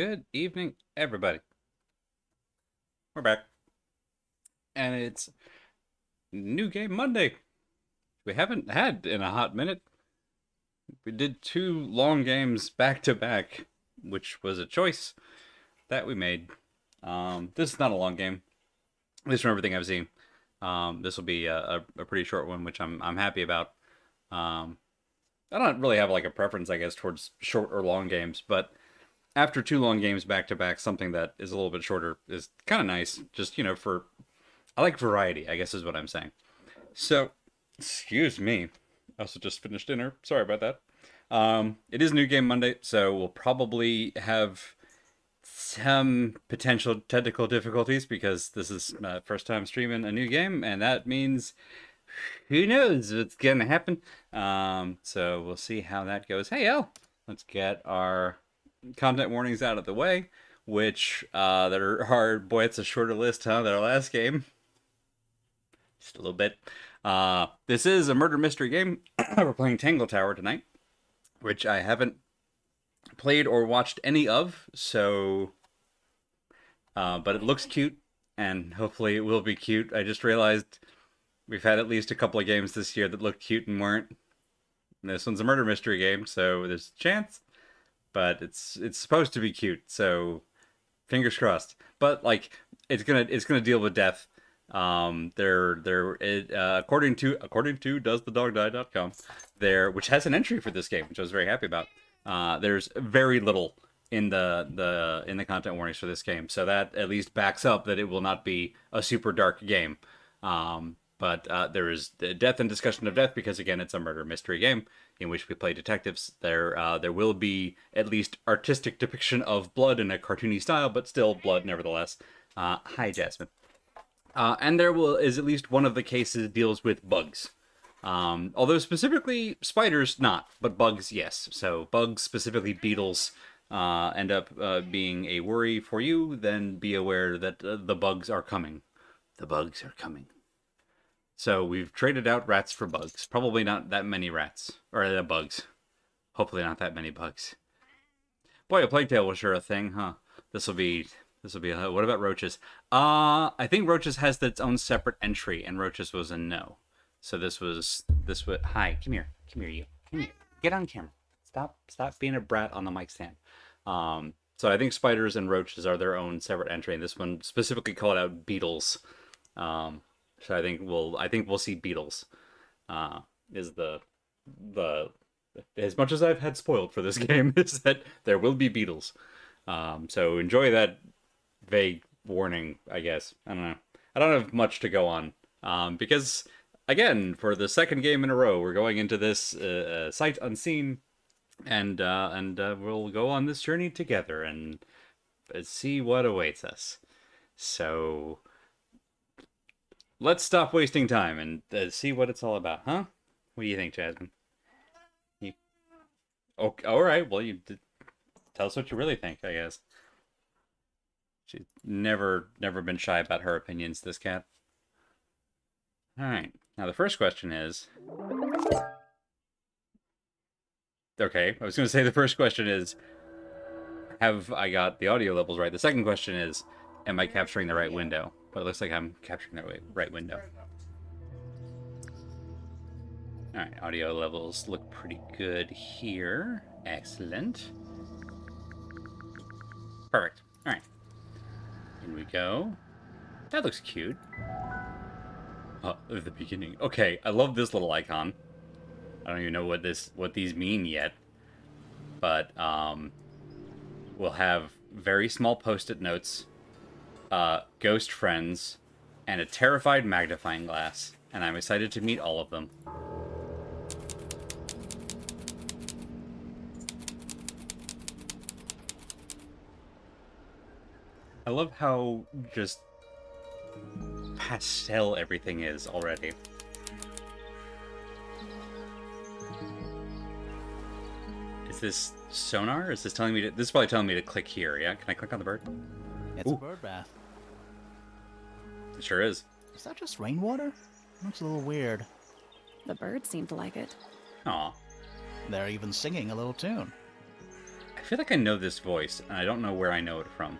Good evening, everybody. We're back. And it's New Game Monday. We haven't had in a hot minute. We did two long games back to back, which was a choice that we made. Um, this is not a long game, at least from everything I've seen. Um, this will be a, a, pretty short one, which I'm I'm happy about. Um, I don't really have like a preference, I guess, towards short or long games, but after two long games back to back, something that is a little bit shorter is kind of nice. Just you know, for I like variety. I guess is what I'm saying. So, excuse me. I also just finished dinner. Sorry about that. Um, it is New Game Monday, so we'll probably have some potential technical difficulties because this is my first time streaming a new game, and that means who knows what's gonna happen. Um, so we'll see how that goes. Hey, El, let's get our content warnings out of the way, which uh, there are boy, it's a shorter list, huh? Than our last game, just a little bit. Uh, this is a murder mystery game. We're playing Tangle Tower tonight, which I haven't played or watched any of, so. Uh, but it looks cute, and hopefully it will be cute. I just realized we've had at least a couple of games this year that looked cute and weren't. This one's a murder mystery game, so there's a chance but it's it's supposed to be cute, so fingers crossed. But like it's gonna it's gonna deal with death. Um, they're they're it, uh, according to according to doesthedogdie.com, there which has an entry for this game, which I was very happy about. Uh, there's very little in the the in the content warnings for this game, so that at least backs up that it will not be a super dark game. Um, but uh, there is death and discussion of death because again, it's a murder mystery game in which we play detectives. There, uh, there will be at least artistic depiction of blood in a cartoony style, but still blood nevertheless. Uh, hi, Jasmine. Uh, and there will is at least one of the cases deals with bugs. Um, although specifically spiders, not, but bugs, yes. So bugs, specifically beetles, uh, end up uh, being a worry for you. Then be aware that uh, the bugs are coming. The bugs are coming. So we've traded out rats for bugs. Probably not that many rats. Or uh, bugs. Hopefully not that many bugs. Boy, a plague tale was sure a thing, huh? This will be... This will be... Uh, what about roaches? Uh, I think roaches has its own separate entry, and roaches was a no. So this was... This would... Hi, come here. Come here, you. Come here. Get on camera. Stop, stop being a brat on the mic stand. Um, so I think spiders and roaches are their own separate entry, and this one specifically called out beetles. Um, so I think we'll I think we'll see beetles. Uh, is the the as much as I've had spoiled for this game is that there will be beetles. Um, so enjoy that vague warning, I guess. I don't know. I don't have much to go on um, because again, for the second game in a row, we're going into this uh, uh sight unseen, and uh, and uh, we'll go on this journey together and uh, see what awaits us. So let's stop wasting time and uh, see what it's all about, huh? What do you think, Jasmine? You... Okay, all right. Well, you did... tell us what you really think. I guess she's never, never been shy about her opinions. This cat. All right. Now the first question is. Okay, I was going to say the first question is, have I got the audio levels right? The second question is, am I capturing the right window? But it looks like I'm capturing that right window. Alright, audio levels look pretty good here. Excellent. Perfect. Alright. Here we go. That looks cute. Oh, the beginning. Okay, I love this little icon. I don't even know what this what these mean yet. But um we'll have very small post-it notes uh, ghost friends, and a terrified magnifying glass, and I'm excited to meet all of them. I love how just pastel everything is already. Is this sonar? Is this telling me to... This is probably telling me to click here, yeah? Can I click on the bird? It's Ooh. a bird bath. It sure is. Is that just rainwater? Looks a little weird. The birds seem to like it. Aw. They're even singing a little tune. I feel like I know this voice, and I don't know where I know it from.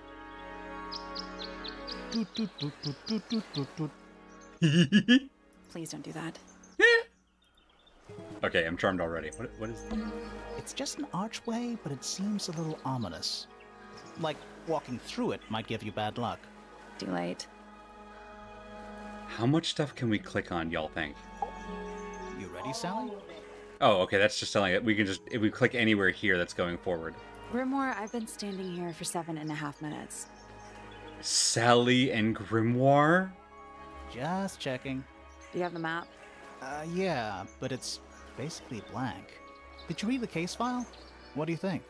Please don't do that. okay, I'm charmed already. What, what is It's just an archway, but it seems a little ominous. Like walking through it might give you bad luck. Too late. How much stuff can we click on, y'all think? You ready, Sally? Oh, okay, that's just telling it. We can just, if we click anywhere here, that's going forward. Grimoire, I've been standing here for seven and a half minutes. Sally and Grimoire? Just checking. Do you have the map? Uh, yeah, but it's basically blank. Did you read the case file? What do you think?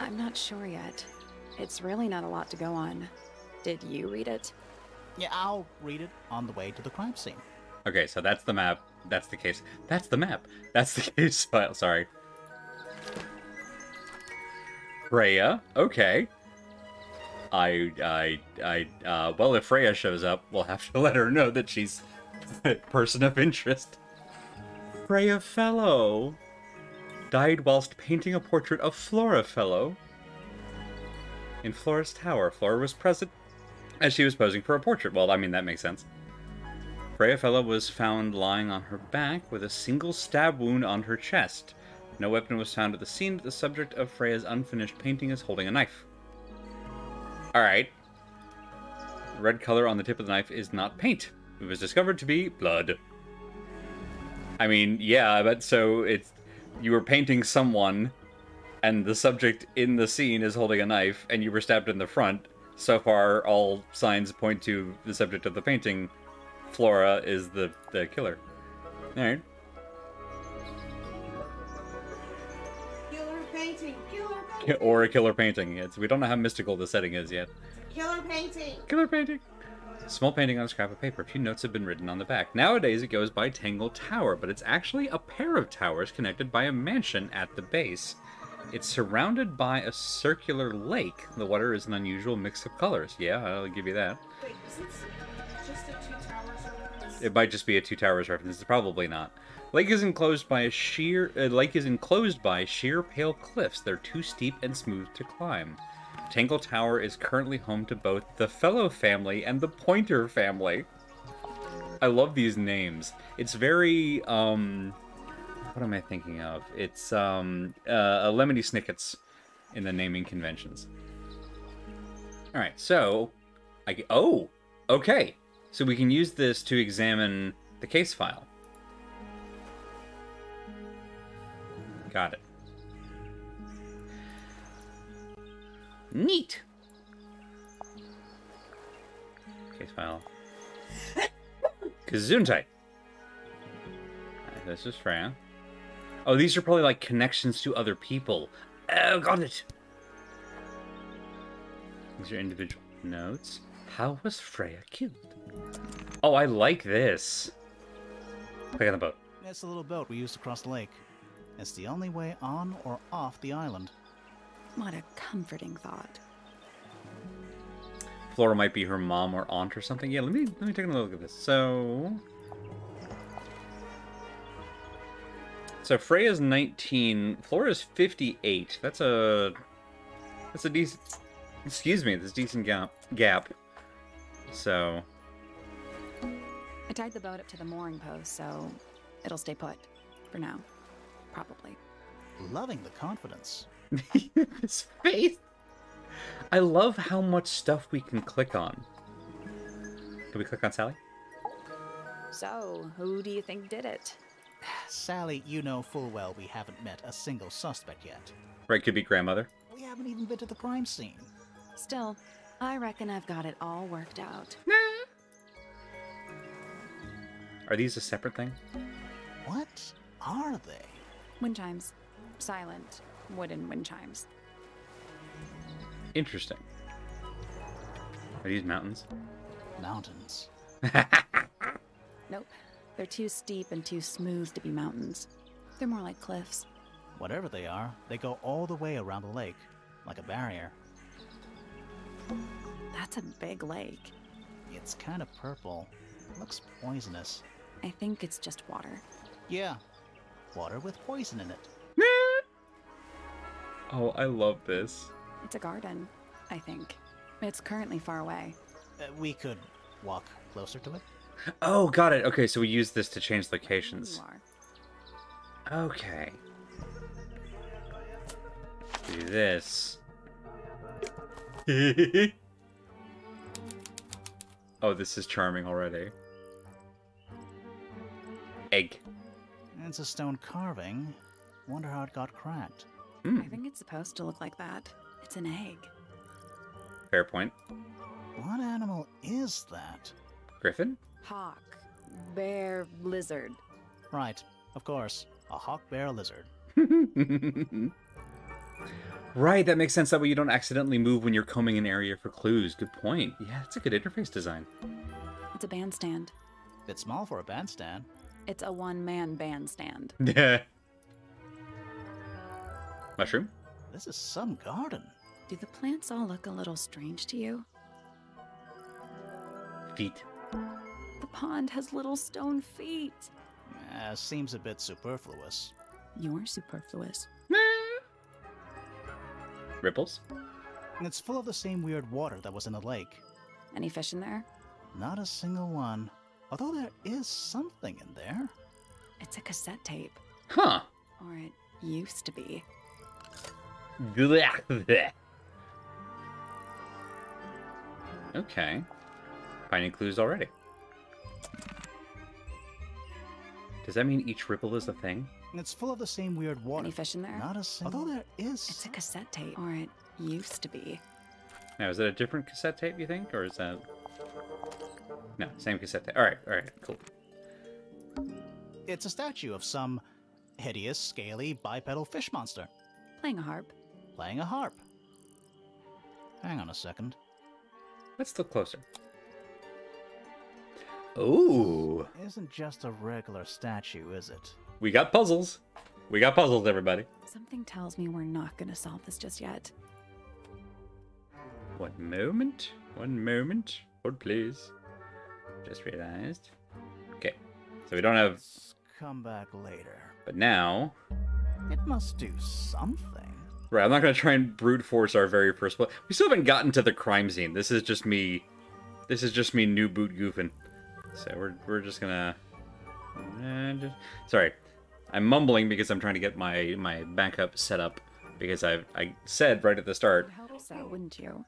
I'm not sure yet. It's really not a lot to go on. Did you read it? Yeah, I'll read it on the way to the crime scene. Okay, so that's the map. That's the case. That's the map. That's the case file. Sorry. Freya. Okay. I, I, I, uh, well, if Freya shows up, we'll have to let her know that she's a person of interest. Freya Fellow died whilst painting a portrait of Flora Fellow in Flora's tower. Flora was present as she was posing for a portrait. Well, I mean, that makes sense. Freya was found lying on her back with a single stab wound on her chest. No weapon was found at the scene, but the subject of Freya's unfinished painting is holding a knife. Alright. Red color on the tip of the knife is not paint. It was discovered to be blood. I mean, yeah, but so it's you were painting someone and the subject in the scene is holding a knife and you were stabbed in the front. So far all signs point to the subject of the painting Flora is the the killer. Alright. Killer painting. Killer painting. Or a killer painting. It's we don't know how mystical the setting is yet. Killer painting. Killer painting. Small painting on a scrap of paper. A few notes have been written on the back. Nowadays it goes by Tangle Tower, but it's actually a pair of towers connected by a mansion at the base. It's surrounded by a circular lake. The water is an unusual mix of colors. Yeah, I'll give you that. Wait, is this just a two towers reference? It might just be a Two Towers reference. It's probably not. Lake is enclosed by a sheer. Uh, lake is enclosed by sheer pale cliffs. They're too steep and smooth to climb. Tangle Tower is currently home to both the Fellow family and the Pointer family. I love these names. It's very um, what am I thinking of? It's um, uh, a Lemony Snickets in the naming conventions. All right, so I oh okay, so we can use this to examine the case file. Got it. Neat. Case file. Gesundheit. This is Freya. Oh, these are probably like connections to other people. Oh, got it. These are individual notes. How was Freya killed? Oh, I like this. Click on the boat. It's a little boat we used to cross the lake. It's the only way on or off the island. What a comforting thought. Flora might be her mom or aunt or something. Yeah, let me let me take a look at this. So, so Freya's 19, Flora's 58. That's a that's a decent. Excuse me, this decent gap. Gap. So, I tied the boat up to the mooring post, so it'll stay put. For now. Probably. Loving the confidence. his face. I love how much stuff we can click on. Can we click on Sally? So, who do you think did it? Sally, you know full well we haven't met a single suspect yet. Right, could be grandmother. We haven't even been to the crime scene. Still, I reckon I've got it all worked out. Are these a separate thing? What are they? Wind chimes. Silent, wooden wind chimes. Interesting. Are these mountains? Mountains. Nope. They're too steep and too smooth to be mountains. They're more like cliffs. Whatever they are, they go all the way around the lake, like a barrier. That's a big lake. It's kind of purple. Looks poisonous. I think it's just water. Yeah, water with poison in it. Oh, I love this. It's a garden, I think. It's currently far away. Uh, we could walk closer to it. Oh, got it. Okay, so we use this to change locations. Okay. Do this. oh, this is charming already. Egg. It's a stone carving. Wonder how it got cracked. I Hmm, think it's supposed to look like that. It's an egg. fair point. What animal is that? Griffin? Hawk. Bear. Lizard. Right, of course. A hawk bear lizard. right, that makes sense. That way you don't accidentally move when you're combing an area for clues. Good point. Yeah, it's a good interface design. It's a bandstand. Bit small for a bandstand. It's a one man bandstand. Yeah. Mushroom? This is some garden. Do the plants all look a little strange to you? Feet. The pond has little stone feet. Uh, seems a bit superfluous. You're superfluous. Ripples? It's full of the same weird water that was in the lake. Any fish in there? Not a single one. Although there is something in there. It's a cassette tape. Huh. Or it used to be. okay. Finding clues already. Does that mean each ripple is a thing? It's full of the same weird water. Any fish in there? Not a single. Although there is. It's a cassette tape. Or it used to be. Now, is that a different cassette tape, you think? Or is that. No, same cassette tape. Alright, alright, cool. It's a statue of some hideous, scaly, bipedal fish monster Playing a harp. playing a harp. Hang on a second. Let's look closer. Ooh. Isn't just a regular statue, is it? We got puzzles. We got puzzles, everybody. Something tells me we're not gonna solve this just yet. One moment. One moment. Hold, please. Just realized. Okay. So we don't have. Let's come back later. But now. It must do something. Right, I'm not going to try and brute force our very first. We still haven't gotten to the crime scene. This is just me. This is just me new boot goofing. So we're, we're just going to. Sorry. I'm mumbling because I'm trying to get my, my backup set up. Because I I said right at the start so, wouldn't you?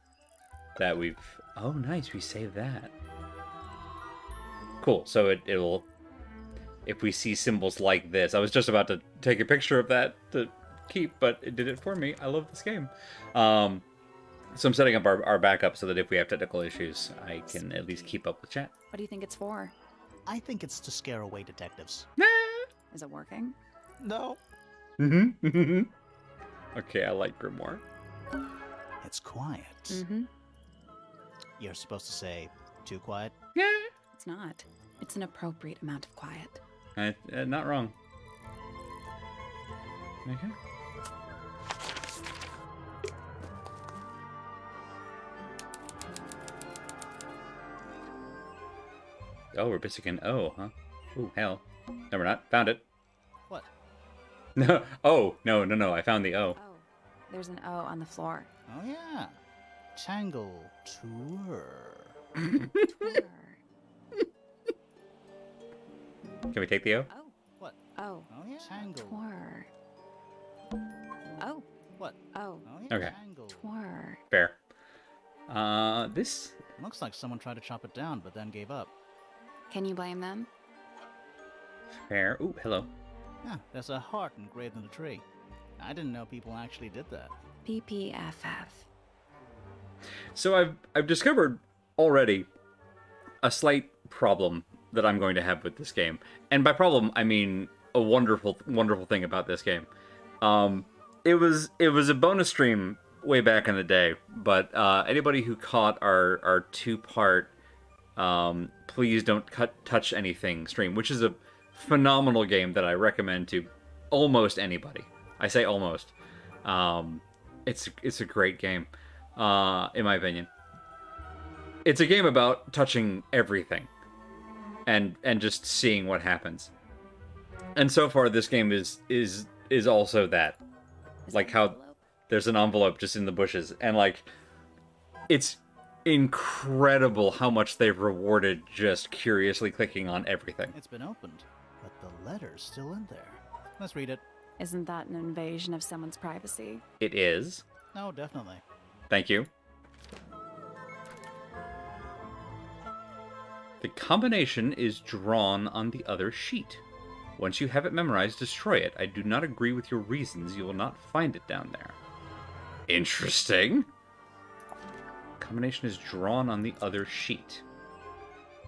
that we've oh nice we saved that cool so it, it'll if we see symbols like this i was just about to take a picture of that to keep but it did it for me i love this game um so i'm setting up our, our backup so that if we have technical issues i can at least keep up with chat What do you think it's for? I think it's to scare away detectives. Is it working? No. mm-hmm okay i like grimoire It's quiet. Mm-hmm. You're supposed to say, too quiet? yeah It's not. It's an appropriate amount of quiet. uh, uh, not wrong okay Oh, we're missing an O, huh? Ooh, hell. No, we're not. Found it. What? No. Oh, no, no, no. I found the O. Oh, there's an O on the floor. Oh, yeah. Tangle Tour. Tour. Can we take the O? Oh, What? oh, Oh, yeah. Tangle. tour. Oh, What? oh, Oh, yeah. Okay. Tangle. tour. Fair. Uh, this. Looks like someone tried to chop it down, but then gave up. Can you blame them? Fair. Ooh, hello. Yeah, there's a heart engraved in the tree. I didn't know people actually did that. PPFF. So I've I've discovered already a slight problem that I'm going to have with this game, and by problem I mean a wonderful wonderful thing about this game. Um, it was it was a bonus stream way back in the day, but uh, anybody who caught our our two part um, please don't cut touch anything stream, which is a phenomenal game that I recommend to almost anybody. I say almost. Um, it's it's a great game, uh, in my opinion. It's a game about touching everything, and and just seeing what happens. And so far, this game is is is also that. Like how- there's an envelope just in the bushes, and like, it's incredible how much they've rewarded just curiously clicking on everything. It's been opened, but the letter's still in there. Let's read it. Isn't that an invasion of someone's privacy? It is. No, definitely. Thank you. The combination is drawn on the other sheet. Once you have it memorized, destroy it. I do not agree with your reasons. You will not find it down there. Interesting. Combination is drawn on the other sheet.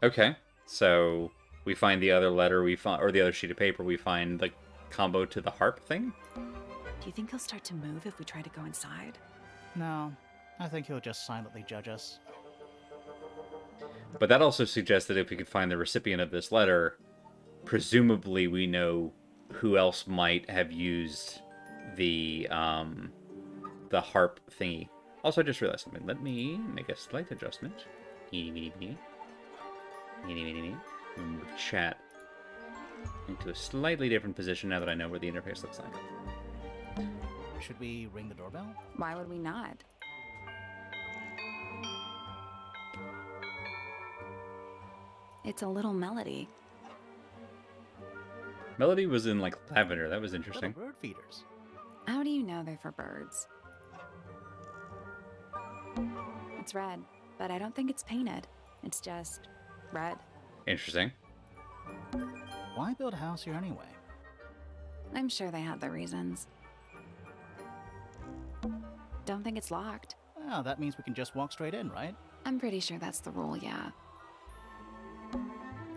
Okay, so we find the other letter, we find, or the other sheet of paper, we find the combo to the harp thing. Do you think he'll start to move if we try to go inside? No, I think he'll just silently judge us. But that also suggests that if we could find the recipient of this letter, presumably we know who else might have used the um, the harp thingy. Also, I just realized something. Let me make a slight adjustment. Eeny, meeny, meeny. Eeny, meeny, meeny. Move chat into a slightly different position now that I know where the interface looks like. Should we ring the doorbell? Why would we not? It's a little melody. Melody was in like lavender. That was Little interesting. bird feeders. How do you know they're for birds? It's red, but I don't think it's painted. It's just red. Interesting. Why build a house here anyway? I'm sure they had their reasons. Don't think it's locked. Well, that means we can just walk straight in, right? I'm pretty sure that's the rule, yeah.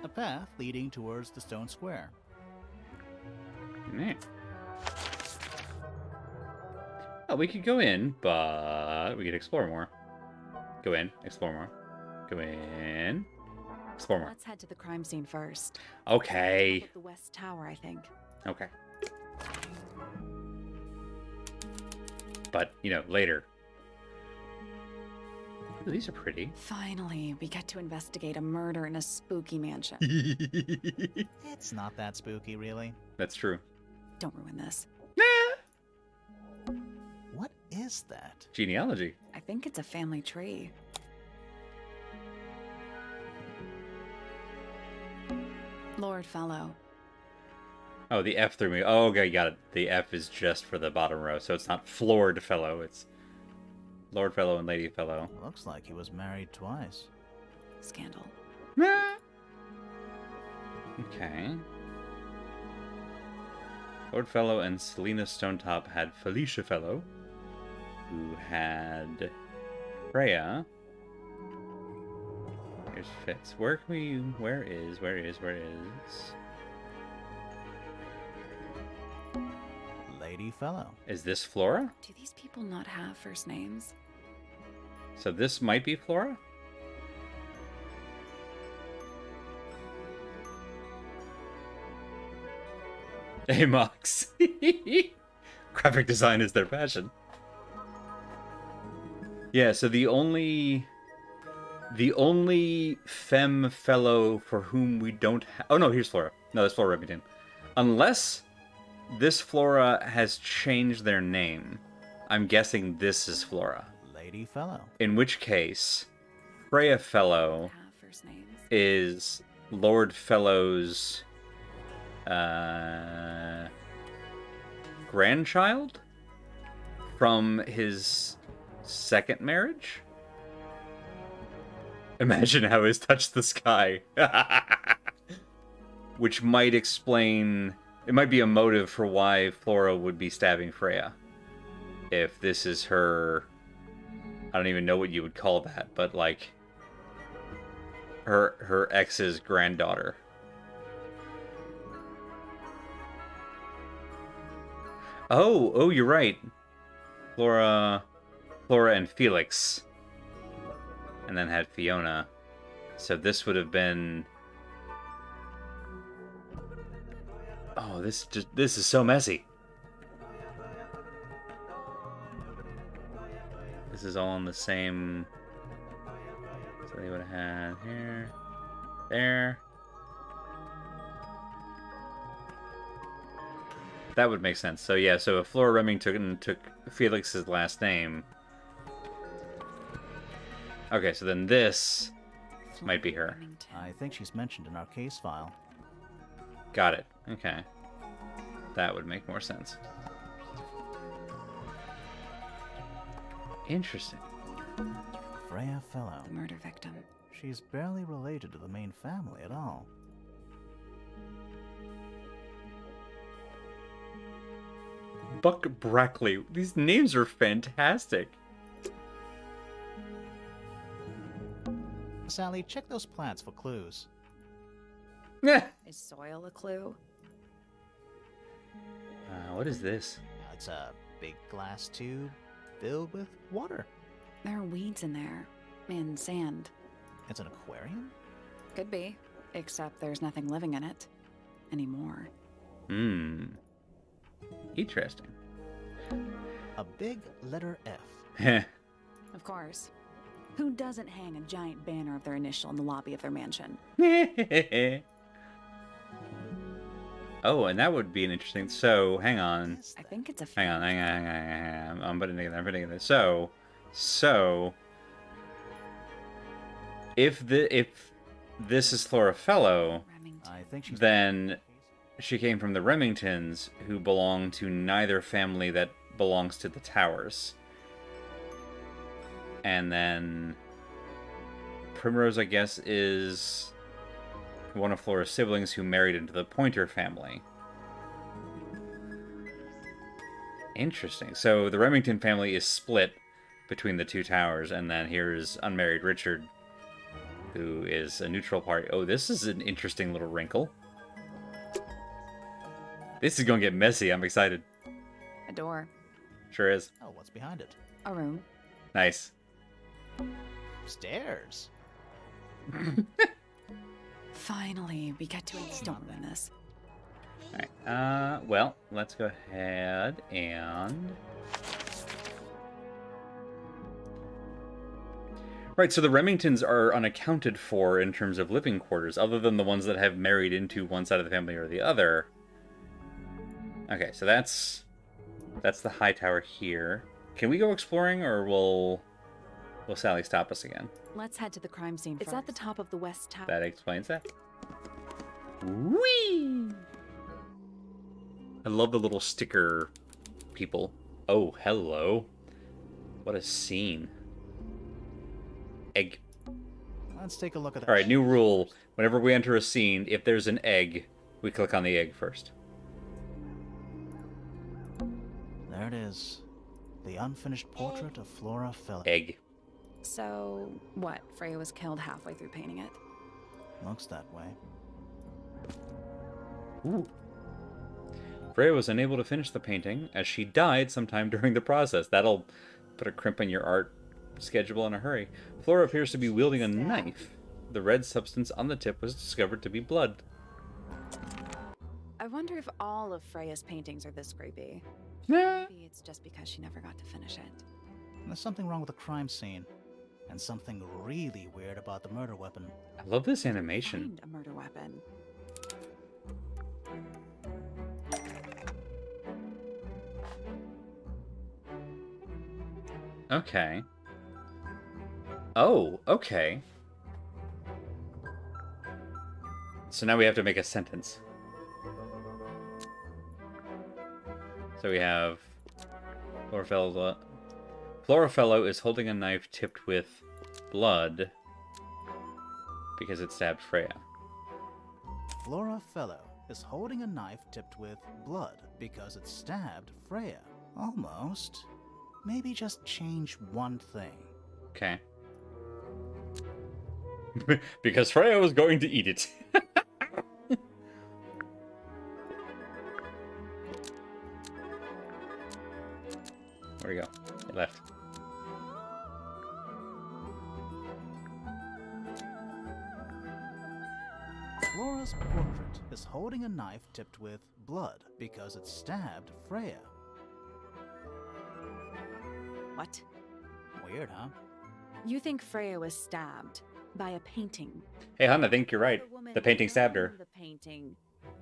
A path leading towards the stone square. Yeah. Oh, we could go in, but we could explore more. Go in, explore more. Go in, explore more. Let's head to the crime scene first. Okay. The West Tower, I think. Okay. But, you know, later. Ooh, these are pretty. Finally, we get to investigate a murder in a spooky mansion. It's not that spooky, really. That's true. Don't ruin this. What is that? Genealogy. I think it's a family tree. Lord Fellow. Oh, the F threw me. Oh, okay, got it. The F is just for the bottom row, so it's not floored fellow. It's Lord Fellow and Lady Fellow. Looks like he was married twice. Scandal. Okay. Lord Fellow and Selena Stonetop had Felicia Fellow, who had Freya. Here's Fitz. Where can we? Where is? Where is? Where is? Lady Fellow. Is this Flora? Do these people not have first names? So this might be Flora. Hey, Mox. Graphic design is their passion. Yeah, so the only the only femme fellow for whom we don't ha- Oh no, here's Flora. No, that's Flora Remington. Unless this Flora has changed their name. I'm guessing this is Flora. Lady Fellow. In which case, Freya Fellow Have first names? is Lord Fellow's uh, grandchild from his second marriage. Imagine how his touched the sky. Which might explain. It might be a motive for why Flora would be stabbing Freya. If this is her. I don't even know what you would call that, but like. Her her ex's granddaughter. Oh, oh, you're right. Flora, Flora and Felix, and then had Fiona. So this would have been. Oh, this just this is so messy. This is all in the same. So they would have had here, there. that would make sense. So yeah, so if Flora Remington took Felix's last name. Okay, so then this might be her. I think she's mentioned in our case file. Got it. Okay. That would make more sense. Interesting. Freya Fellow. The murder victim. She's barely related to the main family at all. Buck Brackley. These names are fantastic. Sally, check those plants for clues. uh, Is soil a clue? what is this? It's a big glass tube filled with water. There are weeds in there. And sand. It's an aquarium? Could be. Except there's nothing living in it. Anymore. Hmm. Interesting. A big letter F. Of course. Who doesn't hang a giant banner of their initial in the lobby of their mansion? oh, and that would be an interesting. So, hang on. I think it's a Hang on, hang on, hang on, hang on. I'm putting it together. I'm putting it together. So, so if the if this is Flora Fellow, Remington. I think she's. then she came from the Remingtons, who belong to neither family that belongs to the Towers. And then Primrose, I guess, is one of Flora's siblings who married into the Pointer family. Interesting. So the Remington family is split between the two towers, and then here's unmarried Richard, who is a neutral party. Oh, this is an interesting little wrinkle. This is gonna get messy. I'm excited. A door. Sure is. Oh, what's behind it? A room. Nice. Stairs. Finally, we get to it. Don't this. All right. Uh, well, let's go ahead and. Right, so the Remingtons are unaccounted for in terms of living quarters, other than the ones that have married into one side of the family or the other. Okay, so that's that's the high tower here. Can we go exploring, or will will Sally stop us again? Let's head to the crime scene. It's at the top of the west tower. That explains that. Whee! I love the little sticker people. Oh, hello. What a scene. Egg. Let's take a look at that. All right, new rule. Whenever we enter a scene, if there's an egg, we click on the egg first. There it is. The unfinished portrait of Flora Fellow. Egg. So, what? Freya was killed halfway through painting it. Looks that way. Ooh. Freya was unable to finish the painting as she died sometime during the process. That'll put a crimp in your art schedule in a hurry. Flora appears to be wielding a knife. The red substance on the tip was discovered to be blood. I wonder if all of Freya's paintings are this creepy. Nah. Maybe it's just because she never got to finish it. There's something wrong with the crime scene. And something really weird about the murder weapon. I love this animation. Find a murder weapon. Okay. Oh, okay. So now we have to make a sentence. So we have Flora Fellow. Flora Fellow is holding a knife tipped with blood because it stabbed Freya. Flora Fellow is holding a knife tipped with blood because it stabbed Freya. Almost. Maybe just change one thing. Okay. because Freya was going to eat it. Where we go? It left. Flora's portrait is holding a knife tipped with blood because it stabbed Freya. What? Weird, huh? You think Freya was stabbed by a painting? Hey, hon, I think you're right. The painting stabbed her. The painting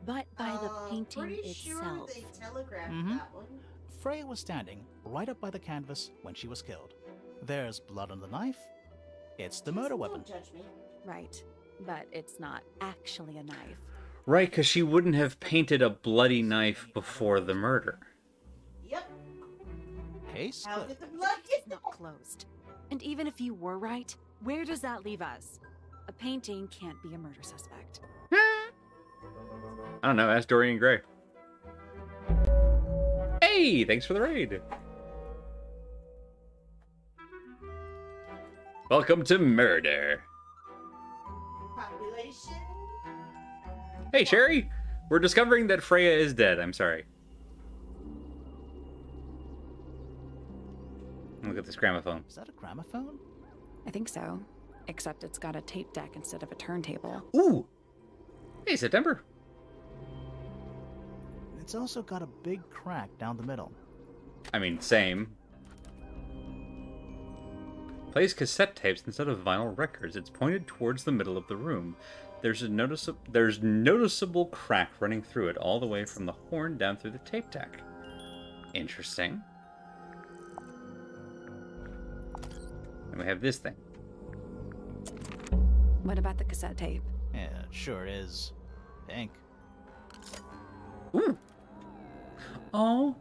but by the Uh, painting pretty sure itself. they telegraphed Mhm. that one. Freya was standing right up by the canvas when she was killed. There's blood on the knife. It's the murder Don't weapon. judge me. Right, but it's not actually a knife. Right, because she wouldn't have painted a bloody knife before the murder. Yep. Case How closed. did the blood get not closed. And even if you were right, where does that leave us? A painting can't be a murder suspect. I don't know. Ask Dorian Gray. Hey, thanks for the raid. Welcome to murder. Hey, Sherry. We're discovering that Freya is dead. I'm sorry. Look at this gramophone. Is that a gramophone? I think so. Except it's got a tape deck instead of a turntable. Ooh. Hey, September. It's also got a big crack down the middle. I mean, same. Plays cassette tapes instead of vinyl records. It's pointed towards the middle of the room. There's a noticeable there's noticeable crack running through it all the way from the horn down through the tape deck. Interesting. And we have this thing. What about the cassette tape? Yeah, it sure is. Pink. Ooh. Oh.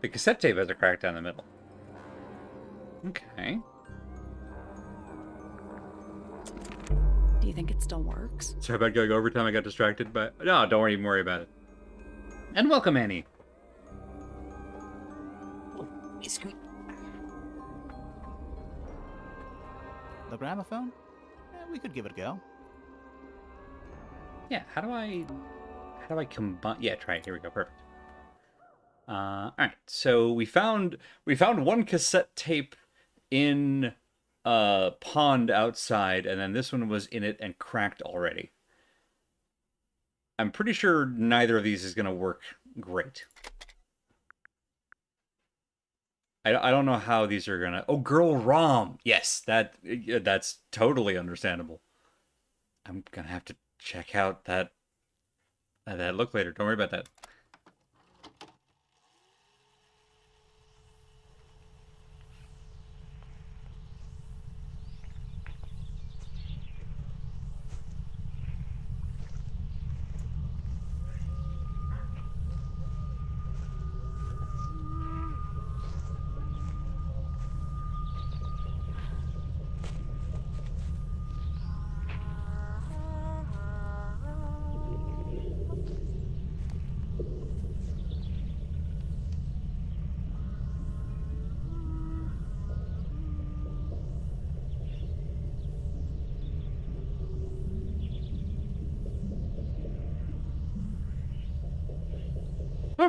The cassette tape has a crack down the middle. Okay. Do you think it still works? Sorry about going overtime. I got distracted, but no, don't even worry about it. And welcome, Annie. The gramophone? Eh, we could give it a go. Yeah. How do I? How do I combine? Yeah, try it. Here we go. Perfect. Uh, all right. So we found we found one cassette tape in a pond outside, and then this one was in it and cracked already. I'm pretty sure neither of these is going to work great. I, I don't know how these are gonna. Oh, girl, Rom. Yes, that that's totally understandable. I'm gonna have to check out that, that look later. Don't worry about that.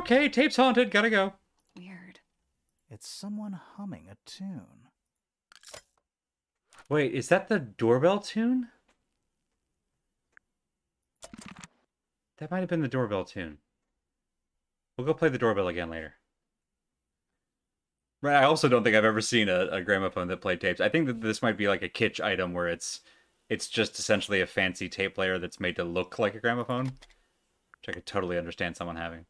Okay, tape's haunted. Gotta go. Weird. It's someone humming a tune. Wait, is that the doorbell tune? That might have been the doorbell tune. We'll go play the doorbell again later. Right, I also don't think I've ever seen a, a gramophone that played tapes. I think that this might be like a kitsch item where it's it's just essentially a fancy tape player that's made to look like a gramophone. Which I could totally understand someone having.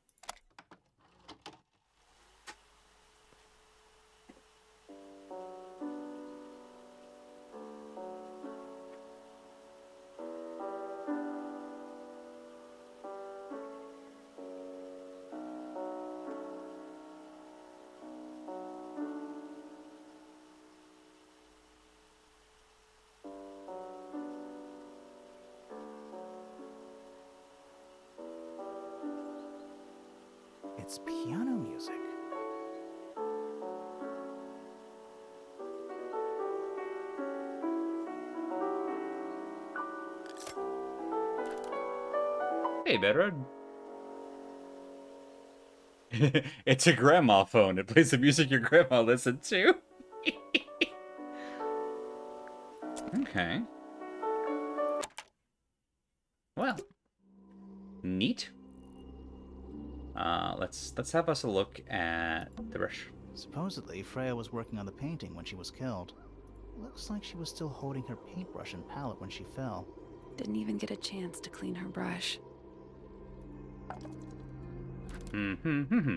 Hey, Bedrod. it's a grandma phone. It plays the music your grandma listened to. okay. Well, neat. Uh, let's let's have us a look at the brush. Supposedly, Freya was working on the painting when she was killed. Looks like she was still holding her paintbrush and palette when she fell. Didn't even get a chance to clean her brush. Hmm.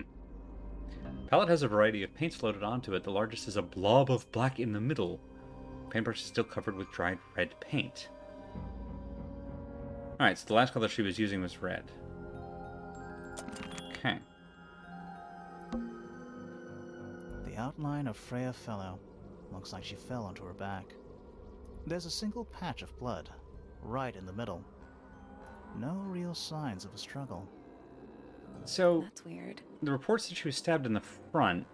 Palette has a variety of paints loaded onto it. The largest is a blob of black in the middle. Paintbrush is still covered with dried red paint. Alright, so the last color she was using was red. Okay. The outline of Freya Fellow. Looks like she fell onto her back. There's a single patch of blood, right in the middle. No real signs of a struggle. So, That's weird. the report said she was stabbed in the front.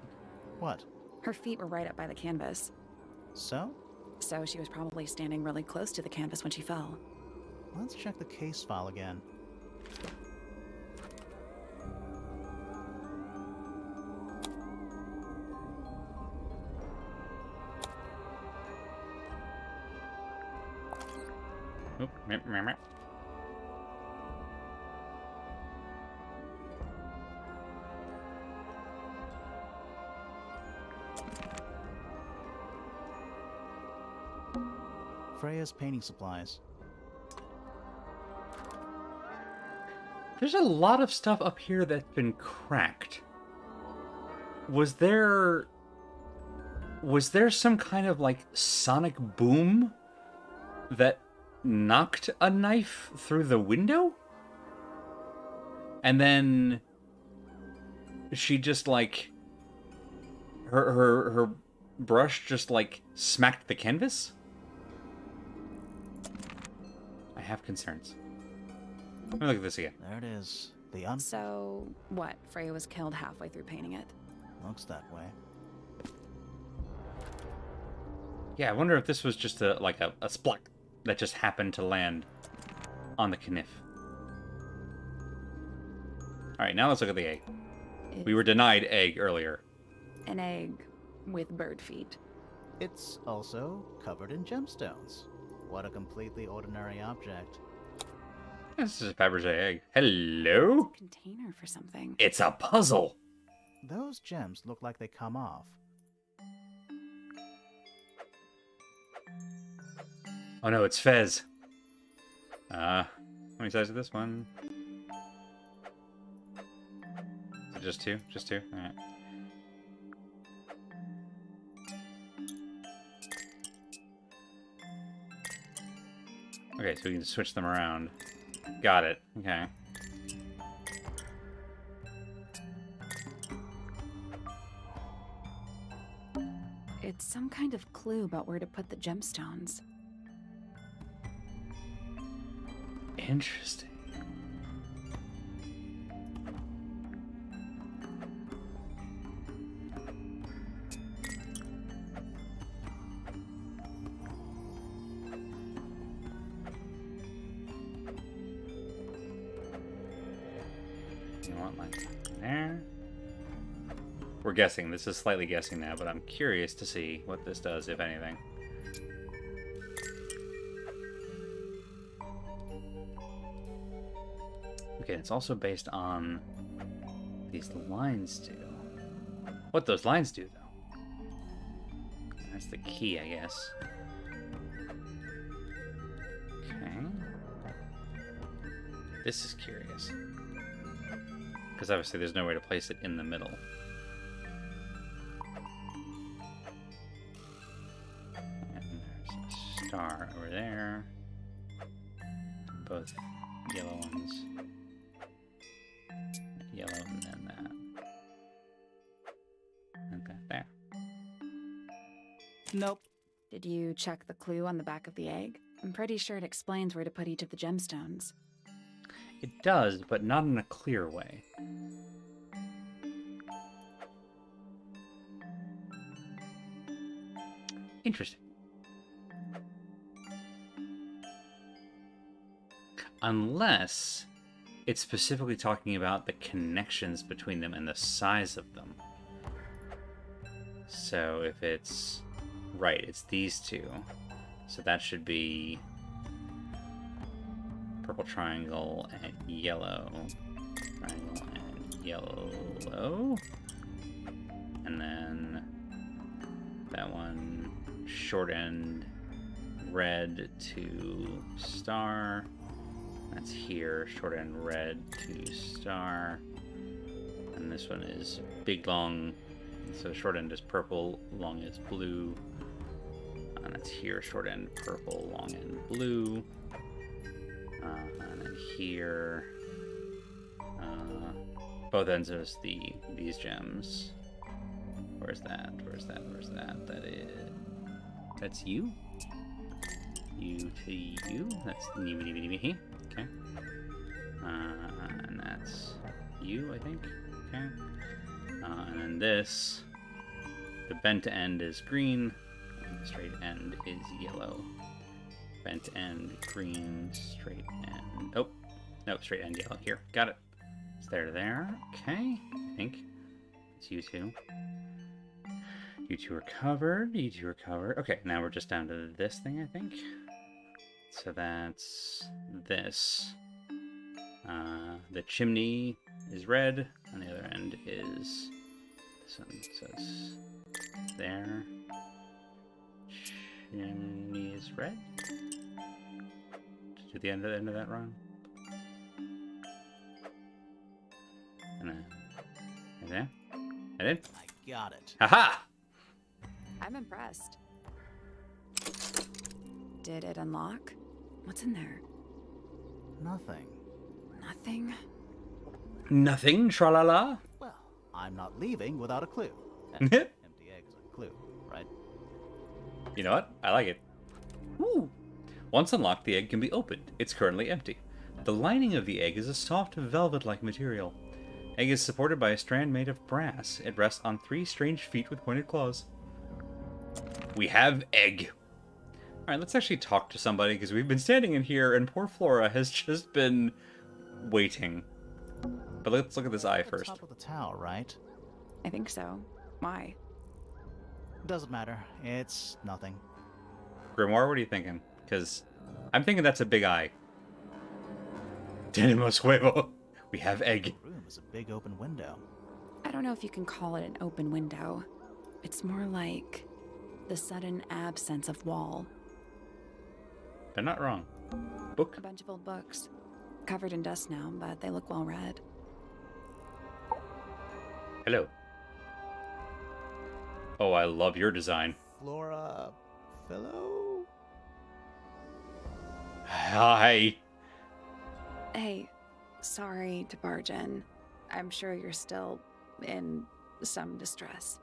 What? Her feet were right up by the canvas, So? so she was probably standing really close to the canvas when she fell. Let's check the case file again. Oop, meh, meh, meh. Freya's painting supplies. There's a lot of stuff up here that's been cracked. Was there was there some kind of like sonic boom that knocked a knife through the window? And then she just like her her her brush just like smacked the canvas? Have concerns. Let me look at this again. There it is. The un. So, what? Freya was killed halfway through painting it. Looks that way. Yeah, I wonder if this was just a like a, a spluck that just happened to land on the kniff. Alright, now let's look at the egg. It's We were denied egg earlier. an egg with bird feet. It's also covered in gemstones. What a completely ordinary object. This is a Fabergé egg. Hello? Container for something. It's a puzzle. Those gems look like they come off. Oh no, it's Fez. Uh, how many sides is this one? Is it just two? Just two? Alright. Okay, so we can switch them around. Got it. Okay. It's some kind of clue about where to put the gemstones. Interesting. Guessing. This is slightly guessing now, but I'm curious to see what this does, if anything. Okay, it's also based on these lines do. What those lines do, though. That's the key, I guess. Okay. This is curious. Because obviously there's no way to place it in the middle. Check the clue on the back of the egg? I'm pretty sure it explains where to put each of the gemstones. It does, but not in a clear way. Interesting. Unless it's specifically talking about the connections between them and the size of them. So if it's right, it's these two. So that should be purple triangle and yellow. Triangle and yellow. And then that one short end red to star. That's here, short end red, to star. And this one is big long, so short end is purple, long is blue. That's here, short end purple, long end blue. Uh, and then here, uh, both ends is the these gems. Where's that? Where's that? Where's that? That is. That's you. You to you. That's me, me, me. Okay. Uh, and that's you, I think. Okay. Uh, and then this, the bent end is green, straight end is yellow. Bent end green, straight end. Oh, no, straight end yellow. Here, got it. It's there there. Okay, I think it's you two. You two are covered. You two are covered. Okay, now we're just down to this thing, I think. So that's this. Uh, the chimney is red, and the other end is this one says there. Chimney is red. To the end of the end of that wrong. Uh, and then, right there. I did. I got it. Haha! I'm impressed. Did it unlock? What's in there? Nothing. Nothing. Nothing, tralala. Well, I'm not leaving without a clue. You know what? I like it. Woo! Once unlocked, the egg can be opened. It's currently empty. The lining of the egg is a soft, velvet-like material. Egg is supported by a strand made of brass. It rests on three strange feet with pointed claws. We have egg. Alright, let's actually talk to somebody, because we've been standing in here, and poor Flora has just been waiting. But let's look at this eye At the first. top of the tower, right? I think so. Why? Doesn't matter. It's nothing. Grimoire, what are you thinking? Because I'm thinking that's a big eye. Tenemos huevo. We have egg. The room is a big open window. I don't know if you can call it an open window. It's more like the sudden absence of wall. They're not wrong. Book? A bunch of old books. Covered in dust now, but they look well read. Hello. Oh, I love your design. Flora. Fellow? Hi. Hey, sorry to barge in. I'm sure you're still in some distress.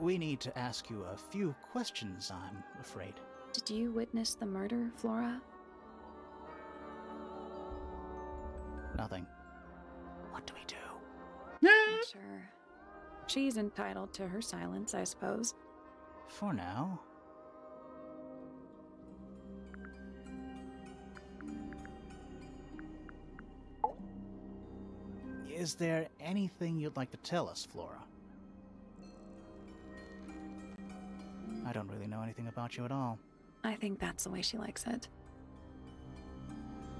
We need to ask you a few questions, I'm afraid. Did you witness the murder, Flora? Nothing. What do we do? Not sure. She's entitled to her silence, I suppose. For now. Is there anything you'd like to tell us, Flora? I don't really know anything about you at all. I think that's the way she likes it.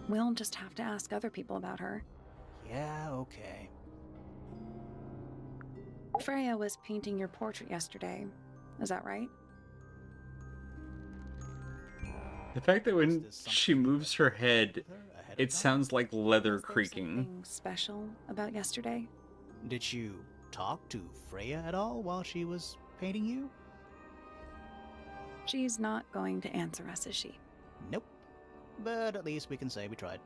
We'll just have to ask other people about her. Yeah, okay. Freya was painting your portrait yesterday. Is that right? The fact that when she moves her head, Her ahead of it sounds like leather Was there creaking. something special about yesterday? Did you talk to Freya at all while she was painting you? She's not going to answer us, is she? Nope. But at least we can say we tried.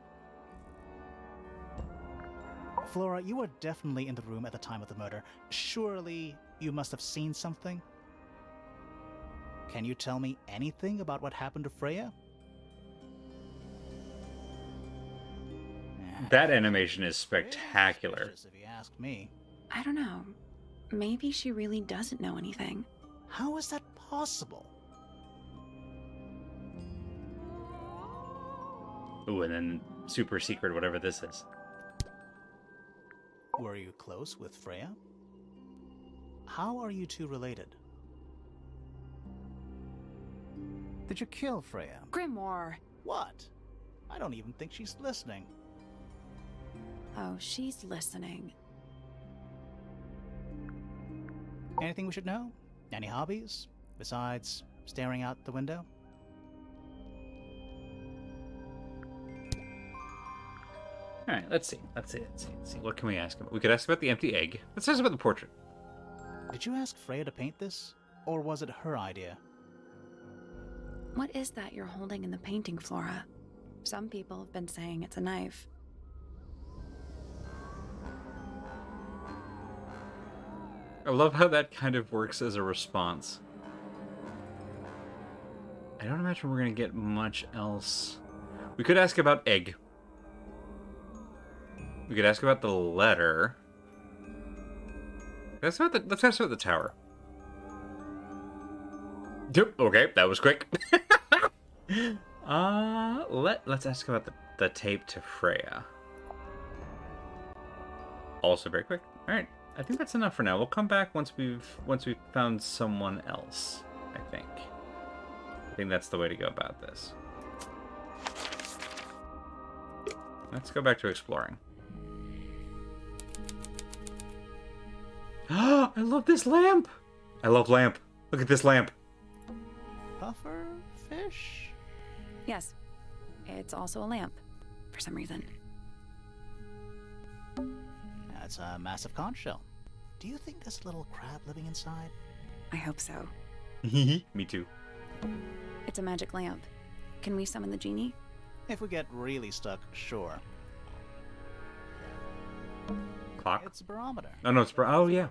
Flora, you were definitely in the room at the time of the murder. Surely you must have seen something? Can you tell me anything about what happened to Freya? That animation is spectacular. If you ask me. I don't know. Maybe she really doesn't know anything. How is that possible? Ooh, and then super secret, whatever this is. Were you close with Freya? How are you two related? Did you kill Freya? Grimoire! What? I don't even think she's listening. Oh, she's listening. Anything we should know? Any hobbies? Besides staring out the window? All right, let's see. Let's see. Let's see. Let's see. What can we ask about? We could ask about the empty egg. Let's ask about the portrait. Did you ask Freya to paint this? Or was it her idea? What is that you're holding in the painting, Flora? Some people have been saying it's a knife. I love how that kind of works as a response. I don't imagine we're gonna get much else. We could ask about egg. We could ask about the letter. Let's about the let's ask about the tower. Okay, that was quick. uh, let let's ask about the, the tape to Freya. Also very quick. All right, I think that's enough for now. We'll come back once we've once we've found someone else. I think. I think that's the way to go about this. Let's go back to exploring. I love this lamp. I love lamp. Look at this lamp. Puffer fish? Yes, it's also a lamp, for some reason. That's a massive conch shell. Do you think there's a little crab living inside? I hope so. Mm-hmm. Me too. It's a magic lamp. Can we summon the genie? If we get really stuck, sure. Clock. It's a barometer. Oh no, it's bro. Oh yeah.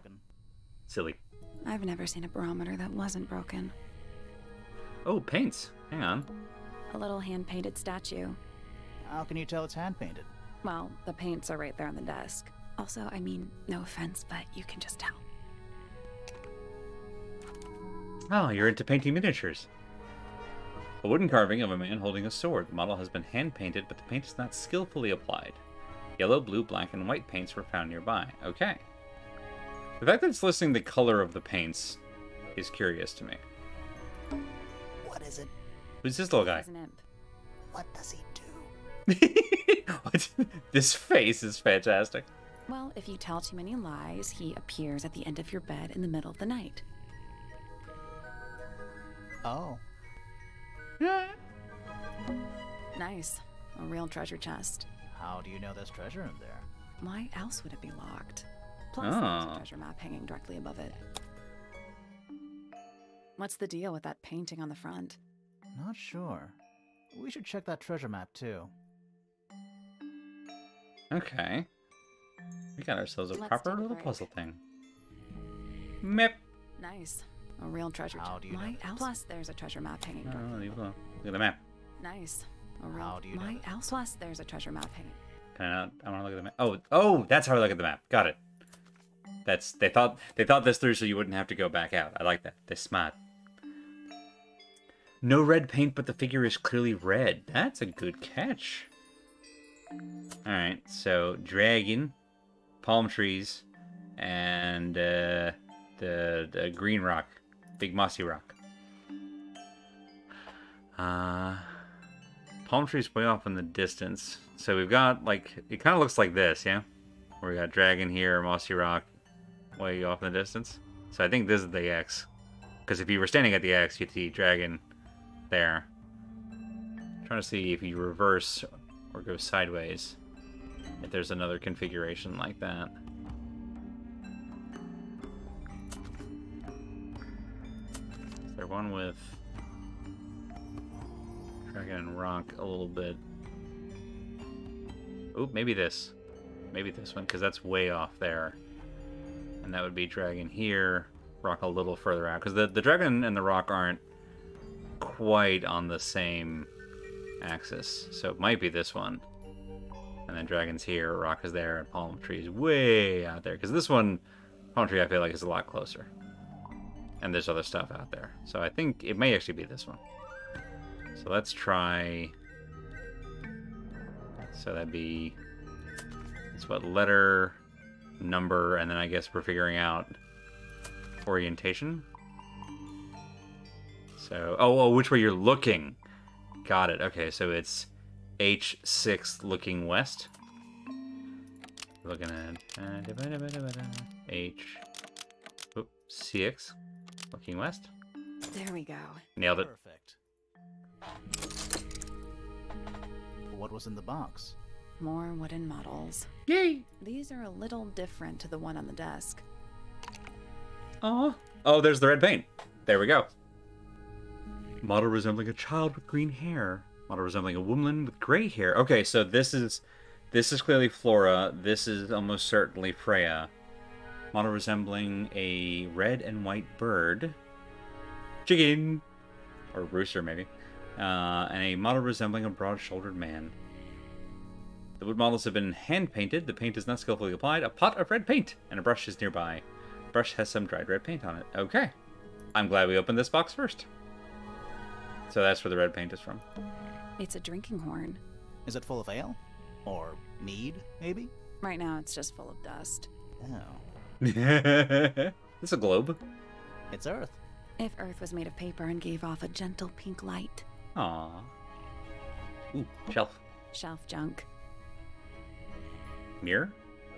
Silly. I've never seen a barometer that wasn't broken. Oh, paints. Hang on. A little hand painted statue. How can you tell it's hand painted? Well, the paints are right there on the desk. Also, I mean, no offense, but you can just tell. Oh, you're into painting miniatures. A wooden carving of a man holding a sword. The model has been hand painted, but the paint is not skillfully applied. Yellow, blue, black, and white paints were found nearby. Okay. The fact that it's listing the color of the paints is curious to me. What is it? Who's this little guy? He's an imp. What does he do? what? This face is fantastic. Well, if you tell too many lies, he appears at the end of your bed in the middle of the night. Oh. Nice. A real treasure chest. How do you know there's treasure in there? Why else would it be locked? Plus, there's Ah. a treasure map hanging directly above it. What's the deal with that painting on the front? Not sure. We should check that treasure map too. Okay. We got ourselves a Let's proper little break. puzzle thing. Mip. Nice. A real treasure How chest. do you know Why this? else? Plus, there's a treasure map hanging Oh, directly. leave. Look at the map. Nice. How do you know this? there's a treasure map hanging. Can I not? I want to look at the map. Oh, oh, that's how I look at the map. Got it. That's they thought they thought this through so you wouldn't have to go back out. I like that. They're smart. No red paint, but the figure is clearly red. That's a good catch. All right, so dragon, palm trees, and uh, the the green rock, big mossy rock. Uh, palm trees way off in the distance. So we've got like it kind of looks like this, yeah. Where we got dragon here, mossy rock, way off in the distance. So I think this is the X, because if you were standing at the X, you'd see dragon there. trying to see if you reverse or go sideways, if there's another configuration like that. Is there one with dragon and rock a little bit? Oop, maybe this. Maybe this one, because that's way off there. And that would be dragon here, rock a little further out. Because the, the dragon and the rock aren't quite on the same axis. So it might be this one. And then dragon's here, rock is there, and palm tree's way out there. Because this one, palm tree, I feel like is a lot closer. And there's other stuff out there. So I think it may actually be this one. So let's try. So that'd be. It's what letter, number, and then I guess we're figuring out orientation. So, oh, oh, which way you're looking? Got it. Okay, so it's H6 looking west. Looking at uh, H. Oop, CX looking west. There we go. Nailed it. Perfect. What was in the box? More wooden models. Yay! These are a little different to the one on the desk. Aw. Oh, there's the red paint. There we go. Model resembling a child with green hair. Model resembling a woman with gray hair. Okay, so this is this is clearly Flora. This is almost certainly Freya. Model resembling a red and white bird. Chicken! Or rooster, maybe. Uh, and a model resembling a broad-shouldered man. The wood models have been hand painted. The paint is not skillfully applied. A pot of red paint and a brush is nearby. The brush has some dried red paint on it. Okay. I'm glad we opened this box first. So that's where the red paint is from. It's a drinking horn. Is it full of ale? Or mead, maybe? Right now, it's just full of dust. Oh. it's a globe? It's Earth. If Earth was made of paper and gave off a gentle pink light. Aww. Ooh, shelf. Shelf junk. Mirror?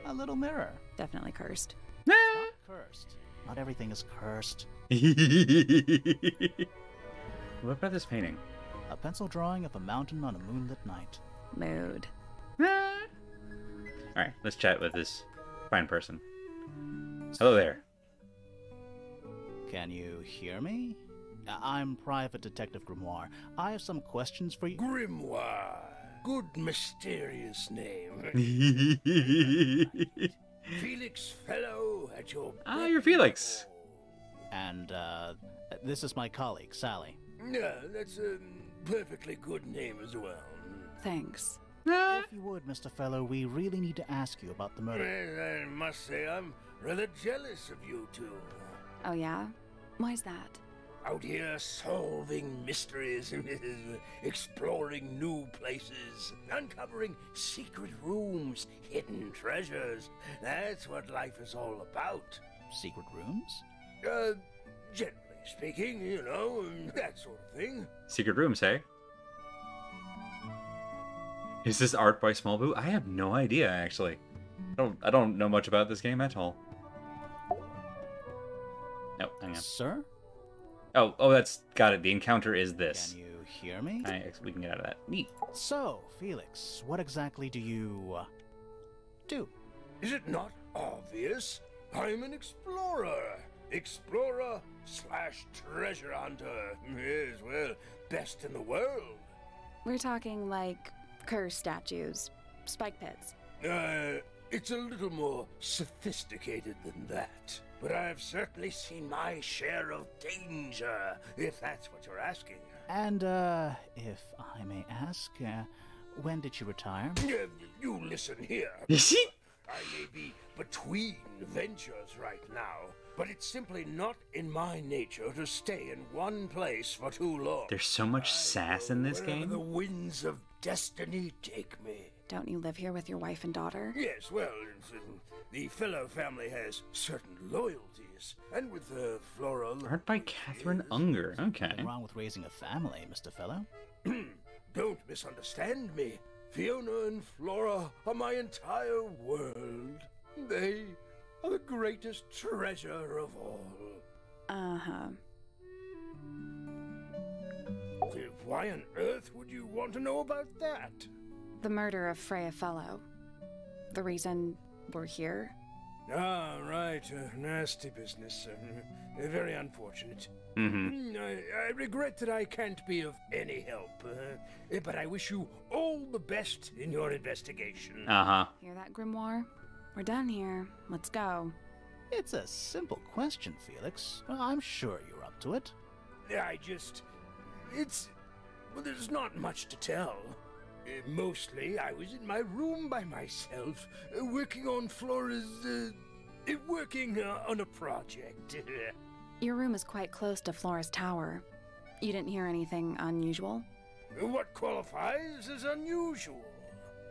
A little mirror. Definitely cursed. Not cursed. Not everything is cursed. what about this painting? A pencil drawing of a mountain on a moonlit night. Mood. Alright, let's chat with this fine person. Hello there. Can you hear me? I- I'm Private Detective Grimoire. I have some questions for you. Grimoire. Good mysterious name. Felix Fellow at your Ah, you're Felix. And, uh, this is my colleague, Sally. Yeah, that's a perfectly good name as well. Thanks. If you would, Mr. Fellow, we really need to ask you about the murder. Well, I must say I'm rather jealous of you two. Oh, yeah? Why's that? Out here solving mysteries, exploring new places, uncovering secret rooms, hidden treasures. That's what life is all about. Secret rooms? Uh, generally speaking, you know, that sort of thing. Secret rooms, hey? Is this art by Small Boo? I have no idea, actually. I don't, I don't know much about this game at all. No, hang on. Sir? Oh, oh, that's got it. The encounter is this. Can you hear me? I, we can get out of that. Neat. So, Felix, what exactly do you, uh, do? Is it not obvious? I'm an explorer. Explorer slash treasure hunter. Yes, well, best in the world. We're talking like curse statues, spike pits. Uh, it's a little more sophisticated than that. But I've certainly seen my share of danger, if that's what you're asking. And, uh, if I may ask, uh, when did you retire? You listen here. You see? I may be between ventures right now, but it's simply not in my nature to stay in one place for too long. There's so much sass in this Wherever game. The winds of destiny take me. Don't you live here with your wife and daughter? Yes, well, it's, the fellow family has certain loyalties, and with uh, Flora. Art by Catherine Unger. Okay. Nothing wrong with raising a family, Mr. Fellow. Don't misunderstand me. Fiona and Flora are my entire world. They are the greatest treasure of all. Uh huh. Why on earth would you want to know about that? The murder of Freya Fellow. The reason we're here? Ah, right. Uh, nasty business. Uh, very unfortunate. Mm-hmm. Mm, I, I regret that I can't be of any help, uh, but I wish you all the best in your investigation. Uh huh. Hear that, Grimoire? We're done here. Let's go. It's a simple question, Felix. I'm sure you're up to it. I just. It's. Well, there's not much to tell. Uh, mostly, I was in my room by myself, uh, working on Flora's. Uh, uh, working uh, on a project. Your room is quite close to Flora's tower. You didn't hear anything unusual? what qualifies as unusual?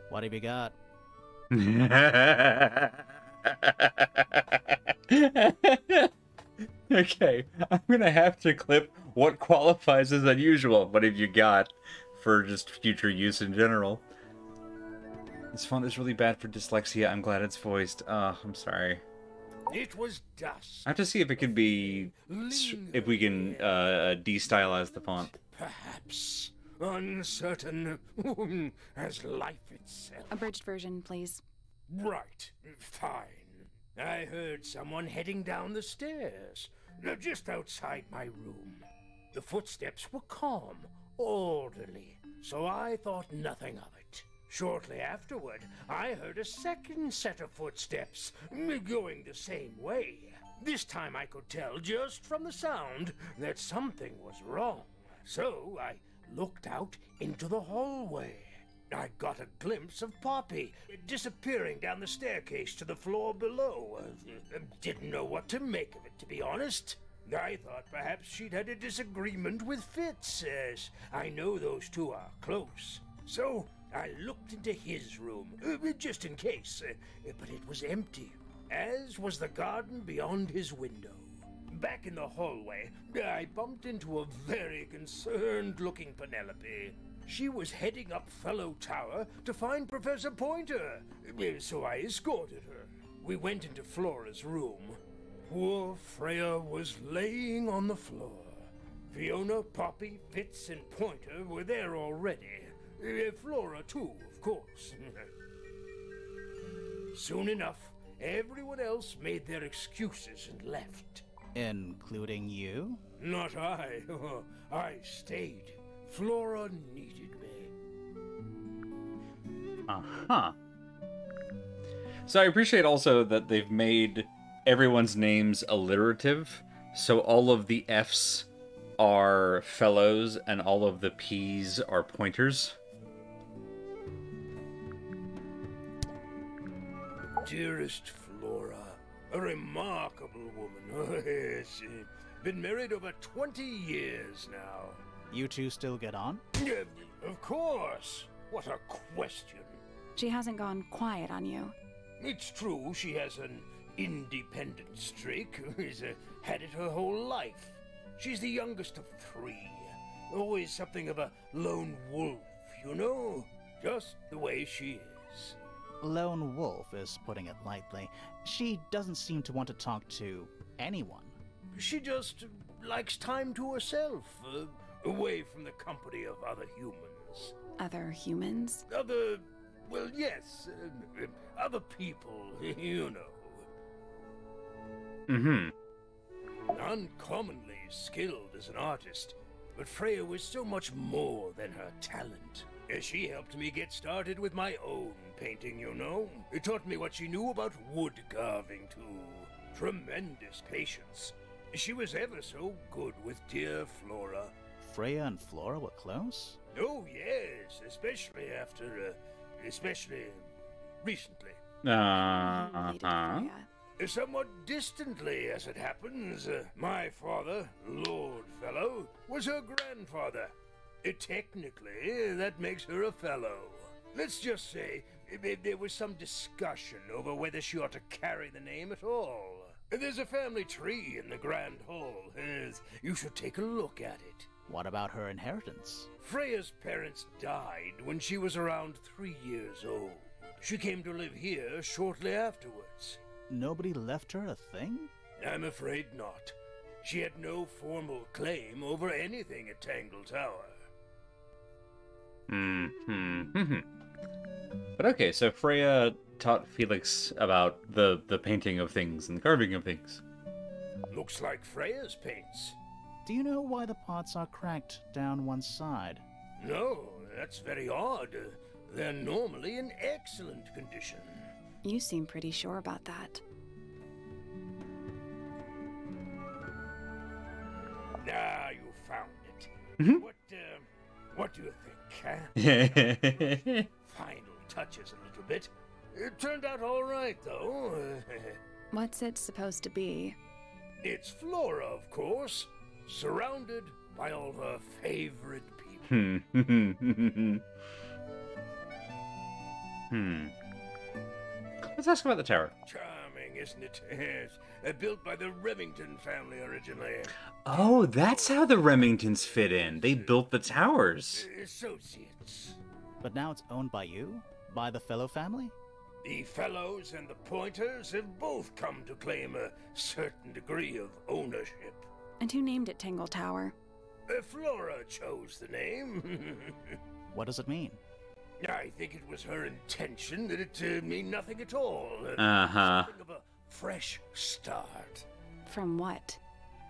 What have you got? okay, I'm gonna have to clip what qualifies as unusual. What have you got for just future use in general? This font is really bad for dyslexia. I'm glad it's voiced. Uh, I'm sorry. It was dust. I have to see if it can be, if we can uh, destylize the font. Perhaps. uncertain as life itself. Abridged version, please. Right, fine. I heard someone heading down the stairs, uh, just outside my room. The footsteps were calm, orderly, so I thought nothing of it. Shortly afterward, I heard a second set of footsteps, going the same way. This time I could tell just from the sound that something was wrong. So I looked out into the hallway. I got a glimpse of Poppy disappearing down the staircase to the floor below. Didn't know what to make of it, to be honest. I thought perhaps she'd had a disagreement with Fitz, as I know those two are close. So I looked into his room, uh, just in case, uh, but it was empty, as was the garden beyond his window. Back in the hallway, I bumped into a very concerned looking Penelope. She was heading up Fellow Tower to find Professor Pointer, so I escorted her. We went into Flora's room. Poor Freya was laying on the floor. Fiona, Poppy, Fitz, and Pointer were there already. Uh, Flora, too, of course. Soon enough, everyone else made their excuses and left. Including you? Not I. I stayed. Flora needed me. Uh huh. So I appreciate also that they've made everyone's names alliterative, so all of the F's are fellows and all of the P's are pointers. Dearest Flora, a remarkable woman. yes, uh, been married over 20 years now. You two still get on? Of course. What a question. She hasn't gone quiet on you. It's true she has an independent streak. She's uh, had it her whole life. She's the youngest of three. Always something of a lone wolf, you know? Just the way she is. Lone Wolf is putting it lightly. She doesn't seem to want to talk to anyone. She just likes time to herself, uh, away from the company of other humans. Other humans? Other, well, yes, uh, uh, other people, you know. Mm-hmm. Uncommonly skilled as an artist, but Freya was so much more than her talent. Uh, She helped me get started with my own painting, you know. It taught me what she knew about wood carving, too. Tremendous patience. She was ever so good with dear Flora. Freya and Flora were close? Oh, yes, especially after, uh, especially recently. Uh You related to huh. Freya. Somewhat distantly, as it happens, uh, my father, Lord Fellow, was her grandfather. Uh, technically, that makes her a fellow. Let's just say uh, there was some discussion over whether she ought to carry the name at all. There's a family tree in the Grand Hall. Uh, You should take a look at it. What about her inheritance? Freya's parents died when she was around three years old. She came to live here shortly afterwards. Nobody left her a thing? I'm afraid not. She had no formal claim over anything at Tangle Tower. Hmm. Hmm. But okay, so Freya taught Felix about the the painting of things and the carving of things. Looks like Freya's paints. Do you know why the pots are cracked down one side? No, that's very odd. They're normally in excellent condition. You seem pretty sure about that. Ah, you found it. Mhm. What, uh, what do you think, huh? hmm. Final touches a little bit. It turned out all right, though. What's it supposed to be? it's Flora, of course, surrounded by all her favorite people. hmm. Let's ask about the tower. Charming, isn't it? Yes. Uh, built by the Remington family originally. Oh, that's how the Remingtons fit in. They built the towers. Associates. But now it's owned by you? By the fellow family? The Fellows and the Pointers have both come to claim a certain degree of ownership. And who named it Tangle Tower? Uh, Flora chose the name. What does it mean? I think it was her intention that it uh, mean nothing at all. Uh-huh. Something of a fresh start. From what?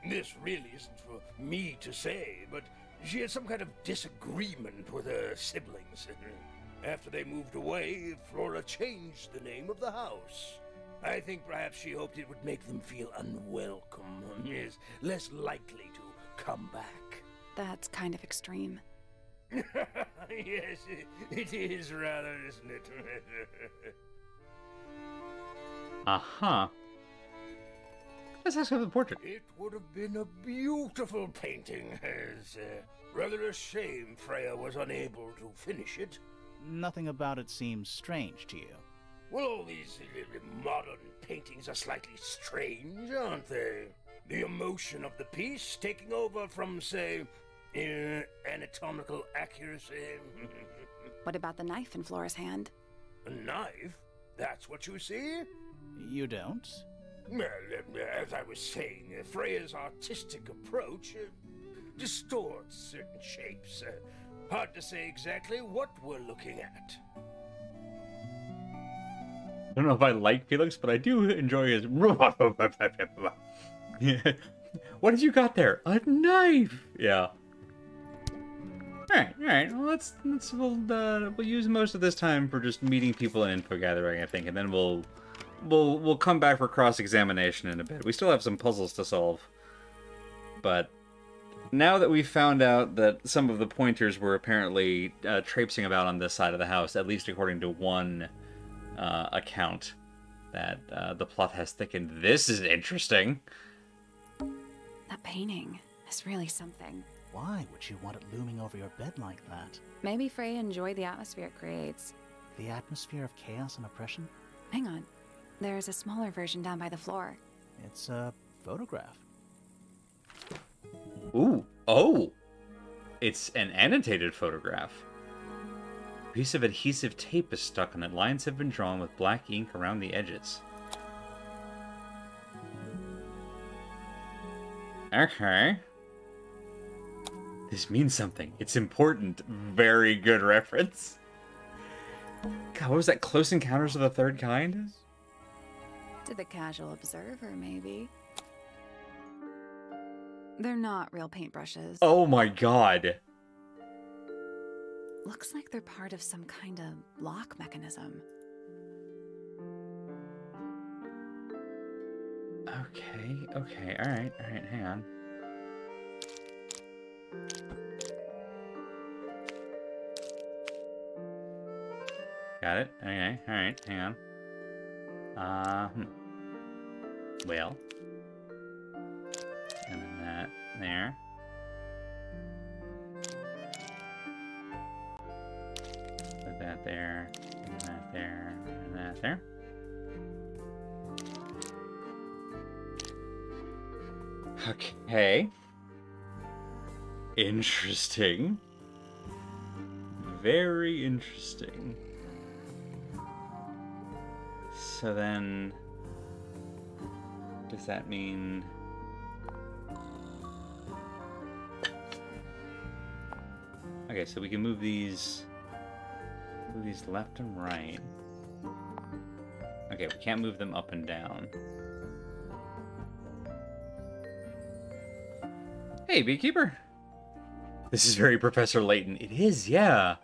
This really isn't for me to say, but she had some kind of disagreement with her siblings. After they moved away, Flora changed the name of the house. I think perhaps she hoped it would make them feel unwelcome, yes, less likely to come back. That's kind of extreme. Yes, it is rather, isn't it? Uh-huh. Let's ask about the portrait. it would have been a beautiful painting. It's uh, rather a shame Freya was unable to finish it. Nothing about it seems strange to you. Well, all these uh, modern paintings are slightly strange, aren't they? The emotion of the piece taking over from, say, uh, anatomical accuracy. What about the knife in Flora's hand? a knife? That's what you see? You don't? Well, uh, as I was saying, uh, Freya's artistic approach uh, distorts certain shapes. Uh, hard to say exactly what we're looking at. I don't know if I like Felix, but I do enjoy his. what have you got there? A knife. Yeah. All right, all right. Well, let's let's we'll uh, we'll use most of this time for just meeting people and info gathering, I think, and then we'll we'll we'll come back for cross examination in a bit. We still have some puzzles to solve, but now that we've found out that some of the pointers were apparently uh, traipsing about on this side of the house, at least according to one uh, account, that uh, the plot has thickened. This is interesting. That painting is really something. Why would you want it looming over your bed like that? Maybe Frey enjoyed the atmosphere it creates. The atmosphere of chaos and oppression? Hang on. There's a smaller version down by the floor. It's a photograph. Ooh. Oh. It's an annotated photograph. A piece of adhesive tape is stuck on it. Lines have been drawn with black ink around the edges. Okay. This means something. It's important. Very good reference. God, what was that? Close Encounters of the Third Kind? To the casual observer, maybe. They're not real paintbrushes. Oh my god. Looks like they're part of some kind of lock mechanism. Okay, okay, alright, alright, hang on. Got it. Okay, alright, hang on. Uh, hmm. Well. And then that there. Put that there, and that there, and that there. Okay. Interesting. Very interesting. So then, does that mean? Okay, so we can move these, move these left and right. Okay, we can't move them up and down. Hey, beekeeper. This is very Professor Layton. It is, yeah.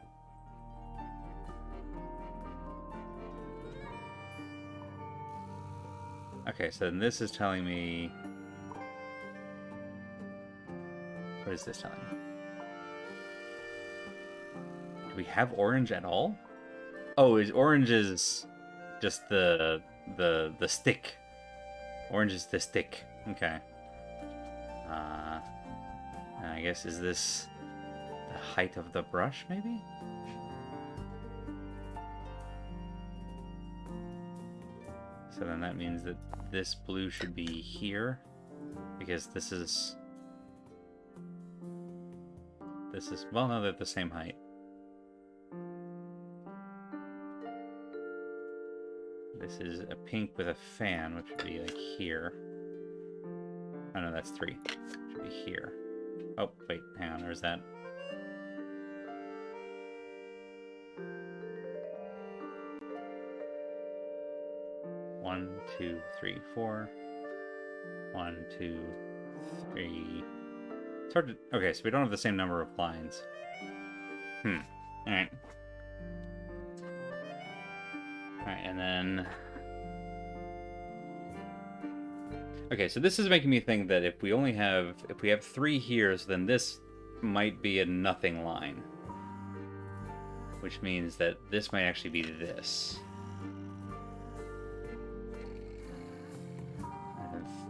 Okay, so then this is telling me. What is this telling me? Do we have orange at all? Oh, is orange is just the the the stick. Orange is the stick. Okay. Uh, I guess is this height of the brush, maybe? So then that means that this blue should be here, because this is this is well, no, they're the same height. This is a pink with a fan, which would be like here. Oh no, that's three. Should be here. Oh, wait, hang on, there's that. Two, three, four. One, two, three. It's hard to. Okay, so we don't have the same number of lines. Hmm. Alright. Alright, and then. Okay, so this is making me think that if we only have if we have three here's, then this might be a nothing line. Which means that this might actually be this.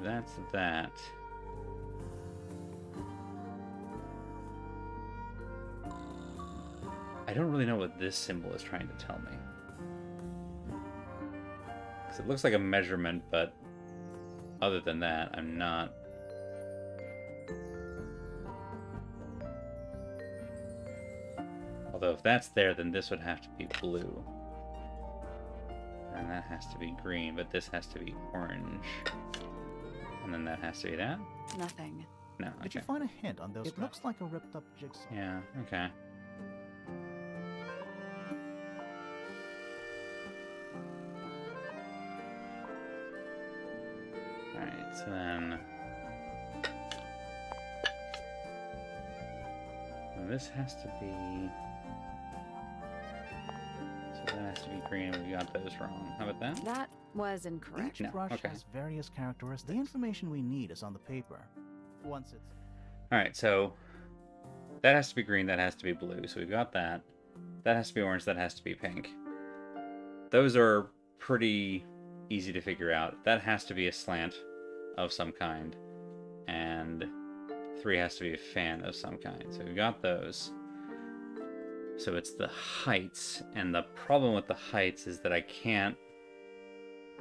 That's that. I don't really know what this symbol is trying to tell me. Because it looks like a measurement, but other than that, I'm not. Although if that's there, then this would have to be blue. And that has to be green, but this has to be orange. And then that has to be that? Nothing. No, Did you find a hint on those? It looks like a ripped up jigsaw. Yeah, okay. Alright, so then... and This has to be... So that has to be green, we got those wrong. How about that? That was incorrect. Each No, brush okay. has various characteristics. The information we need is on the paper. Once it's Alright, so... That has to be green, that has to be blue, so we've got that. That has to be orange, that has to be pink. Those are pretty easy to figure out. That has to be a slant of some kind. And three has to be a fan of some kind. So we've got those. So it's the heights, and the problem with the heights is that I can't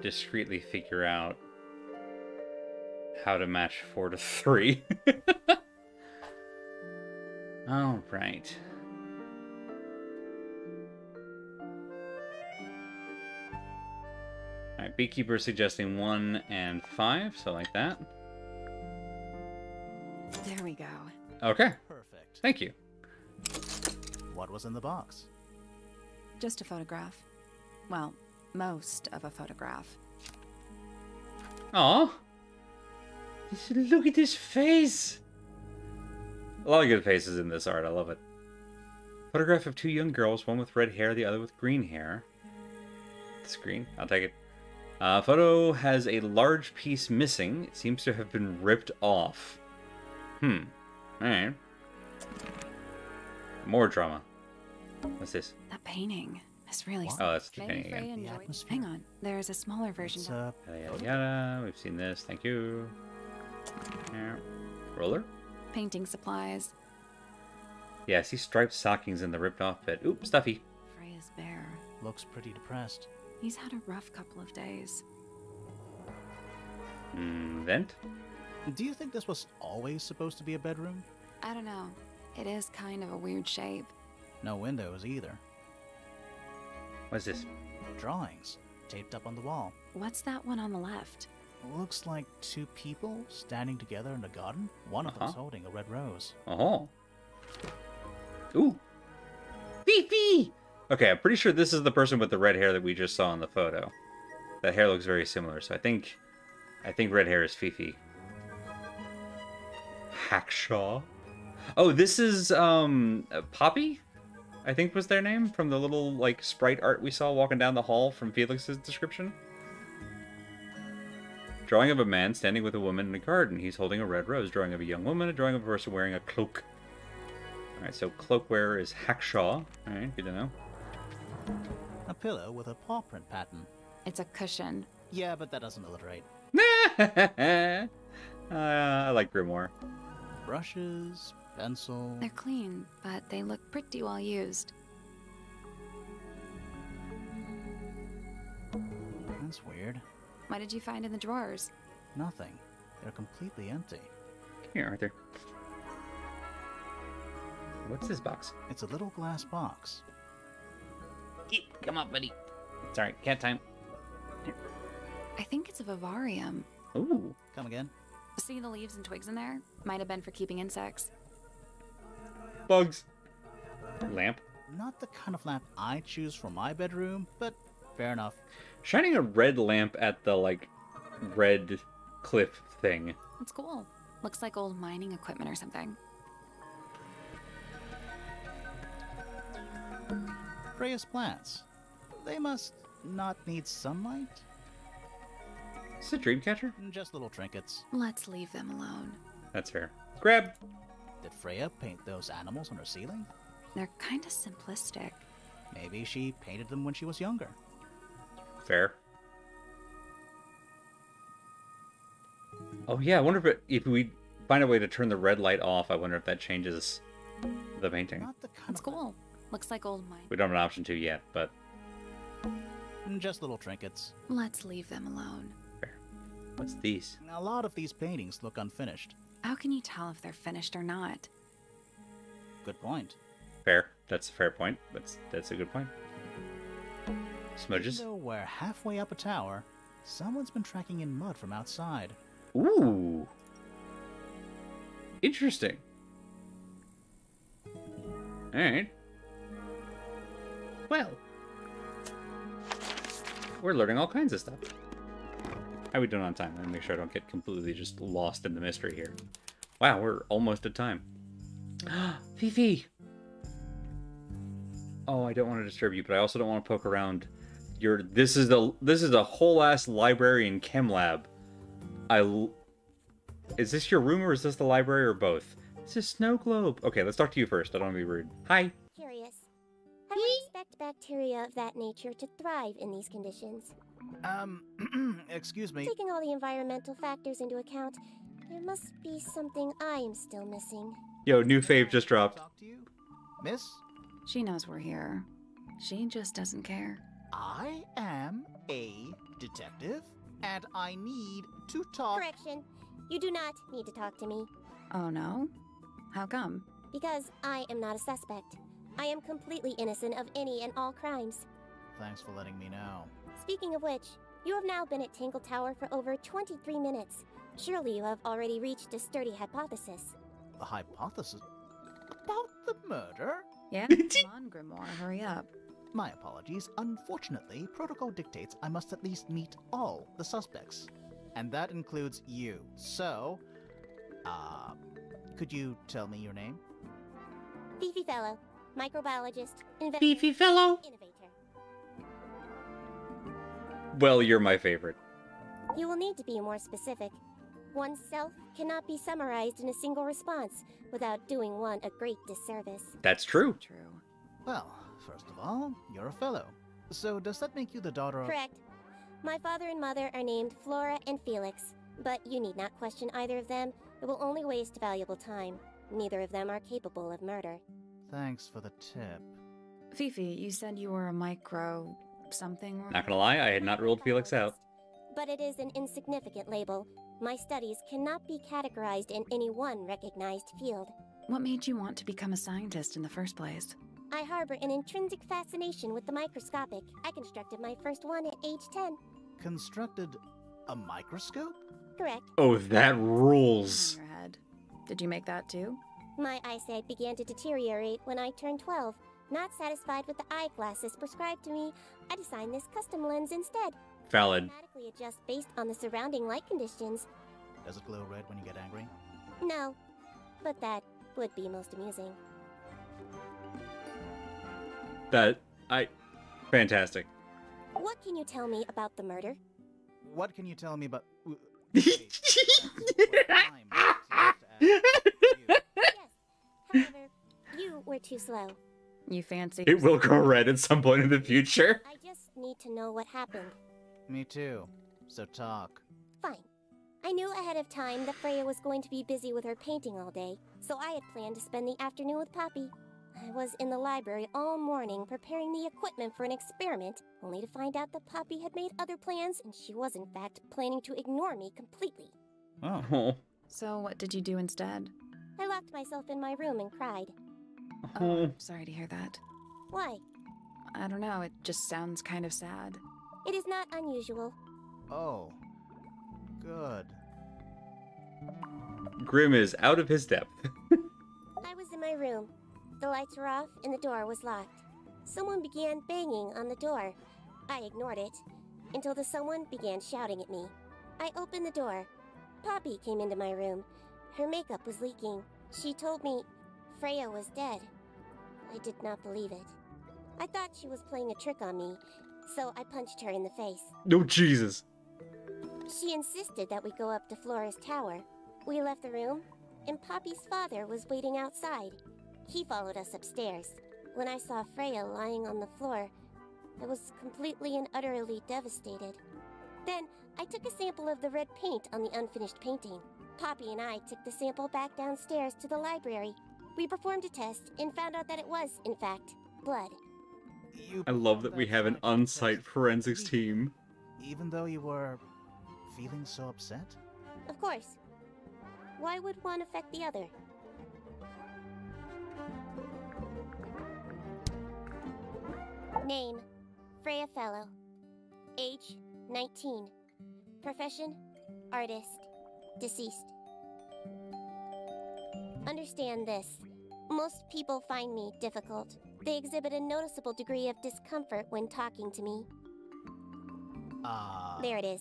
discreetly figure out how to match four to three. All right. All right, beekeeper suggesting one and five, so like that. There we go. Okay, perfect. thank you. What was in the box? Just a photograph. Well, most of a photograph. Aw. Just Look at his face. A lot of good faces in this art. I love it. Photograph of two young girls, one with red hair, the other with green hair. It's green. I'll take it. Uh, photo has a large piece missing. It seems to have been ripped off. Hmm. Alright. More drama. What's this? That painting is really What? Oh, that's Maybe Tiffany Frey again. The. Hang on, there's a smaller version. It's uh, Yada yada yada. We've seen this. Thank you. Roller? Painting supplies. Yeah, I see striped stockings in the ripped off bit. Oop, stuffy. Freya's bear. looks pretty depressed. He's had a rough couple of days. Mm, vent? Do you think this was always supposed to be a bedroom? I don't know. It is kind of a weird shape. No windows either. What's this? Drawings taped up on the wall. What's that one on the left? Looks like two people standing together in a garden. One of them's Uh-huh. holding a red rose. Oh. Ooh. Fifi! Okay, I'm pretty sure this is the person with the red hair that we just saw in the photo. That hair looks very similar, so I think I think red hair is Fifi. Hackshaw. Oh, this is um uh, Poppy? I think was their name from the little like sprite art we saw walking down the hall from Felix's description. Drawing of a man standing with a woman in a garden. He's holding a red rose. Drawing of a young woman. A drawing of a person wearing a cloak. Alright, so cloak wearer is Hackshaw. Alright, good to know. A pillow with a paw print pattern. It's a cushion. Yeah, but that doesn't illustrate. uh, I like Grimoire. Brushes, pencil. They're clean, but they look pretty well used. That's weird. What did you find in the drawers? Nothing. They're completely empty. Come here, Arthur. What's this box? It's a little glass box. Come on, buddy. It's alright, cat time. I think it's a vivarium. Ooh. Come again? See the leaves and twigs in there? Might have been for keeping insects. Bugs. Lamp. Not the kind of lamp I choose for my bedroom, but fair enough. Shining a red lamp at the, like, red cliff thing. It's cool. Looks like old mining equipment or something. Freya's plants. They must not need sunlight? Is this a dream catcher? Just little trinkets. Let's leave them alone. That's fair. Grab. Did Freya paint those animals on her ceiling? They're kind of simplistic. Maybe she painted them when she was younger. Fair. Oh yeah, I wonder if it, if we find a way to turn the red light off. I wonder if that changes the painting. Not the kind It's of cool. Looks like old mine. We don't have an option to yet, but mm, Just little trinkets. Let's leave them alone. fair. What's these? A lot of these paintings look unfinished. How can you tell if they're finished or not? Good point. Fair. That's a fair point. That's that's a good point. Smudges. Even though we're halfway up a tower, someone's been tracking in mud from outside. Ooh. Interesting. Alright. Well. We're learning all kinds of stuff. How are we doing on time? Let me make sure I don't get completely just lost in the mystery here. Wow, we're almost at time. Fifi! Oh, I don't want to disturb you, but I also don't want to poke around your this is the this is a whole ass library and chem lab. I... is this your room or is this the library or both? This is Snow Globe. Okay, let's talk to you first. I don't want to be rude. Hi. Curious. I would expect bacteria of that nature to thrive in these conditions. Um, excuse me. Taking all the environmental factors into account, there must be something I am still missing. Yo, new fave just dropped. Talk to you? Miss, She knows we're here. She just doesn't care. I am a detective, and I need to talk. Correction. You do not need to talk to me, Oh no? How come? because I am not a suspect. I am completely innocent of any and all crimes. Thanks for letting me know. Speaking of which, you have now been at Tangle Tower for over 23 minutes. Surely you have already reached a sturdy hypothesis. The hypothesis about the murder? Yeah? Come on, Grimoire, hurry up. My apologies. Unfortunately, protocol dictates I must at least meet all the suspects. And that includes you. So, uh, could you tell me your name? Fifi Fellow, microbiologist, investigator, Beefy fellow. Well, you're my favorite. You will need to be more specific. One's self cannot be summarized in a single response without doing one a great disservice. That's true. True. Well, first of all, you're a fellow. So, does that make you the daughter of. Correct. My father and mother are named Flora and Felix, but you need not question either of them. It will only waste valuable time. Neither of them are capable of murder. Thanks for the tip. Fifi, you said you were a micro something. Not gonna lie, I had not ruled Felix out. But it is an insignificant label. My studies cannot be categorized in any one recognized field. What made you want to become a scientist in the first place? I harbor an intrinsic fascination with the microscopic. I constructed my first one at age 10. Constructed a microscope? Correct. Oh, that rules. Did you make that too? My eyesight began to deteriorate when I turned 12. Not satisfied with the eyeglasses prescribed to me, I designed this custom lens instead. Valid. Automatically adjust based on the surrounding light conditions. Does it glow red when you get angry? No, but that would be most amusing. That I fantastic. What can you tell me about the murder? What can you tell me about. w- Wait, that's what I'm supposed to ask you. Yes. However, you were too slow. You fancy? It will grow red at some point in the future. I just need to know what happened. Me too. So talk. Fine. I knew ahead of time that Freya was going to be busy with her painting all day, so I had planned to spend the afternoon with Poppy. I was in the library all morning preparing the equipment for an experiment, only to find out that Poppy had made other plans and she was in fact planning to ignore me completely. Oh. Oh. So what did you do instead? I locked myself in my room and cried. Oh. sorry to hear that. Why? I don't know. It just sounds kind of sad. It is not unusual. Oh. Good. Grim is out of his depth. I was in my room, The lights were off and the door was locked. Someone began banging on the door. I ignored it until the someone began shouting at me. I opened the door. Poppy came into my room. Her makeup was leaking. She told me Freya was dead. I did not believe it. I thought she was playing a trick on me, so I punched her in the face. No, Jesus. She insisted that we go up to Flora's tower. We left the room, and Poppy's father was waiting outside. He followed us upstairs. When I saw Freya lying on the floor, I was completely and utterly devastated. Then I took a sample of the red paint on the unfinished painting. Poppy and I took the sample back downstairs to the library. We performed a test and found out that it was, in fact, blood. You I love that we have an scientific on-site forensics team. Even though you were feeling so upset? Of course. Why would one affect the other? Name Freya Fellow. Age 19. Profession Artist. Deceased. Understand this. Most people find me difficult. They exhibit a noticeable degree of discomfort when talking to me. Ah. There it is.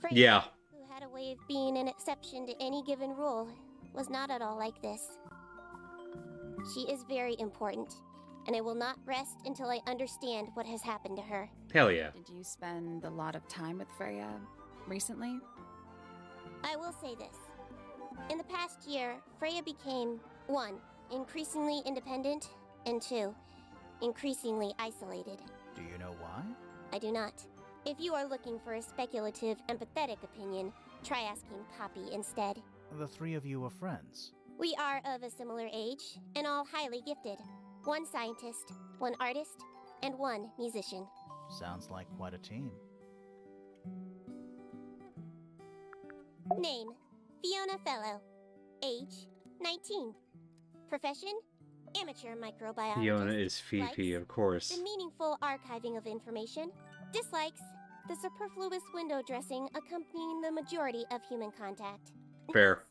Freya Yeah. who had a way of being an exception to any given rule, was not at all like this. She is very important, and I will not rest until I understand what has happened to her. Hell yeah. Did you spend a lot of time with Freya recently? I will say this. In the past year, Freya became, one, increasingly independent, and two, increasingly isolated. Do you know why? I do not. If you are looking for a speculative, empathetic opinion, try asking Poppy instead. The three of you are friends. We are of a similar age and all highly gifted. One scientist, one artist, and one musician. Sounds like quite a team. Name Fiona Fellow. Age 19. Profession Amateur microbiologist. Fiona is Fifi, Likes of course. The meaningful archiving of information. Dislikes the superfluous window dressing accompanying the majority of human contact. Fair.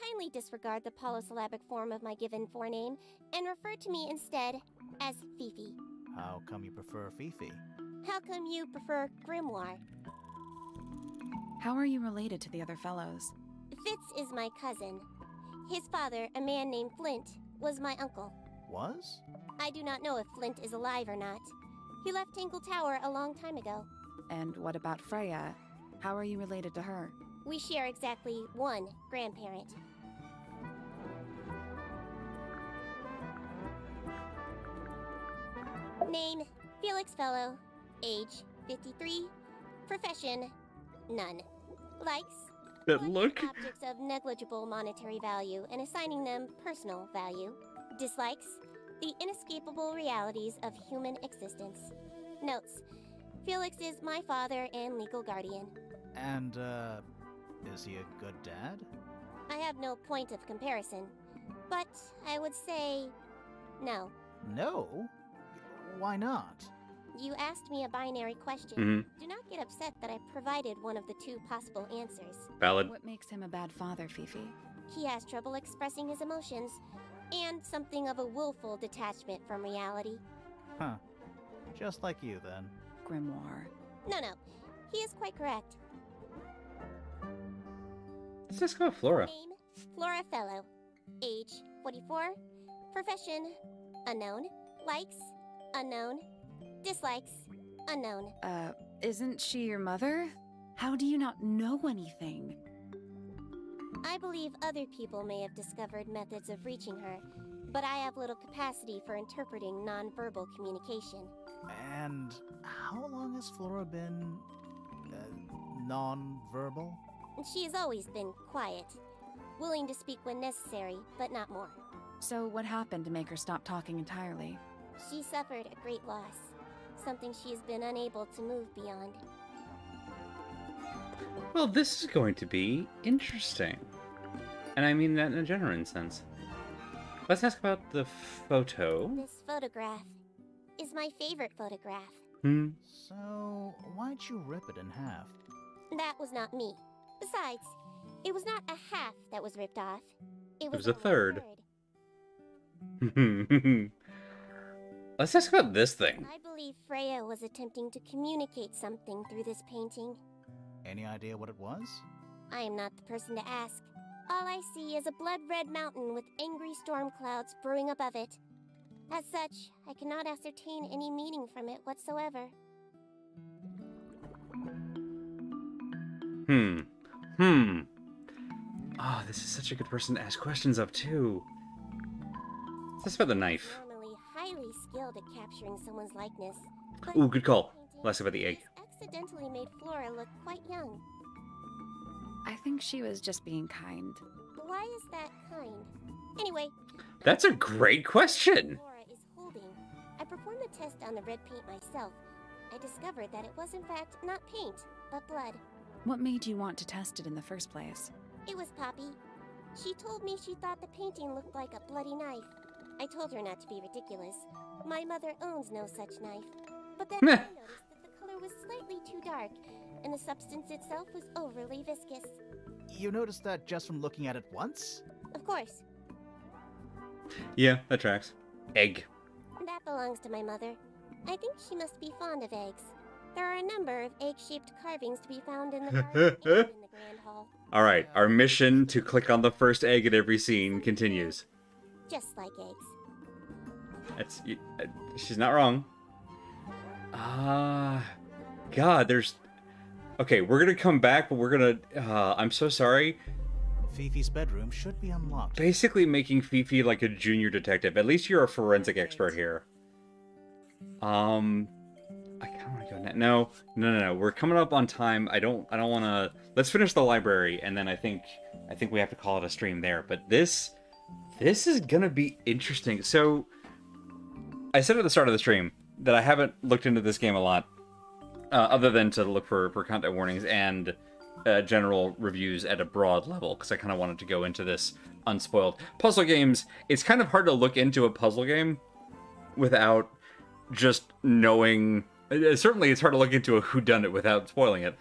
Kindly disregard the polysyllabic form of my given forename and refer to me instead as Fifi. How come you prefer Fifi? How come you prefer Grimoire? How are you related to the other fellows? Fitz is my cousin. His father, a man named Flint, was my uncle. Was? I do not know if Flint is alive or not. He left Tangle Tower a long time ago. And what about Freya? How are you related to her? We share exactly one grandparent. Name Felix Fellow. Age 53. Profession none. Likes That look. objects of negligible monetary value and assigning them personal value. Dislikes the inescapable realities of human existence. Notes Felix is my father and legal guardian. And, uh, is he a good dad? I have no point of comparison, but I would say no. No? Why not? You asked me a binary question. hmm Do not get upset that I provided one of the two possible answers. Valid. What makes him a bad father, Fifi? He has trouble expressing his emotions and something of a willful detachment from reality. Huh. Just like you, then. Grimoire. No, no, he is quite correct. Let's just go with Flora. Name Flora Fellow. Age 44. Profession unknown. Likes unknown. Dislikes unknown. Uh, isn't she your mother? How do you not know anything? I believe other people may have discovered methods of reaching her, but I have little capacity for interpreting nonverbal communication. And how long has Flora been. Uh, non verbal? She has always been quiet, willing to speak when necessary, but not more. So, what happened to make her stop talking entirely? She suffered a great loss, something she has been unable to move beyond. Well, this is going to be interesting. And I mean that in a genuine sense. Let's ask about the photo. This photograph is my favorite photograph. Hmm. So, why'd you rip it in half? That was not me. Besides, it was not a half that was ripped off. It was, was a only third. third. Let's ask about this thing. I believe Freya was attempting to communicate something through this painting. Any idea what it was? I am not the person to ask. All I see is a blood red mountain with angry storm clouds brewing above it. As such, I cannot ascertain any meaning from it whatsoever. Hmm. Hmm. Oh, this is such a good person to ask questions of, too. Let's about the knife. Normally highly skilled at capturing someone's likeness. but Ooh, good call. painting Less about the egg. Accidentally made Flora look quite young. I think she was just being kind. Why is that kind? Anyway, That's a great question. Flora is holding. I performed the test on the red paint myself. I discovered that it was in fact not paint, but blood. What made you want to test it in the first place? It was Poppy. She told me she thought the painting looked like a bloody knife. I told her not to be ridiculous. My mother owns no such knife. But then I noticed that the color was slightly too dark, and the substance itself was overly viscous. You noticed that just from looking at it once? Of course, Yeah, that tracks. Egg. that belongs to my mother. I think she must be fond of eggs. There are a number of egg-shaped carvings to be found in the garden in the grand hall, All right, our mission to click on the first egg at every scene continues. Just like eggs. That's y- uh, she's not wrong. Ah, God, there's. Okay, we're gonna come back, but we're gonna. Uh, I'm so sorry. Fifi's bedroom should be unlocked. Basically, making Fifi like a junior detective. At least you're a forensic expert here. Um, I kind of want to go now. No, no, no, no. We're coming up on time. I don't. I don't want to. Let's finish the library, and then I think. I think we have to call it a stream there. But this, this is gonna be interesting. So, I said at the start of the stream that I haven't looked into this game a lot, uh, other than to look for for content warnings and uh, general reviews at a broad level because I kind of wanted to go into this unspoiled. Puzzle games, it's kind of hard to look into a puzzle game without just knowing. uh, Certainly, it's hard to look into a whodunit without spoiling it.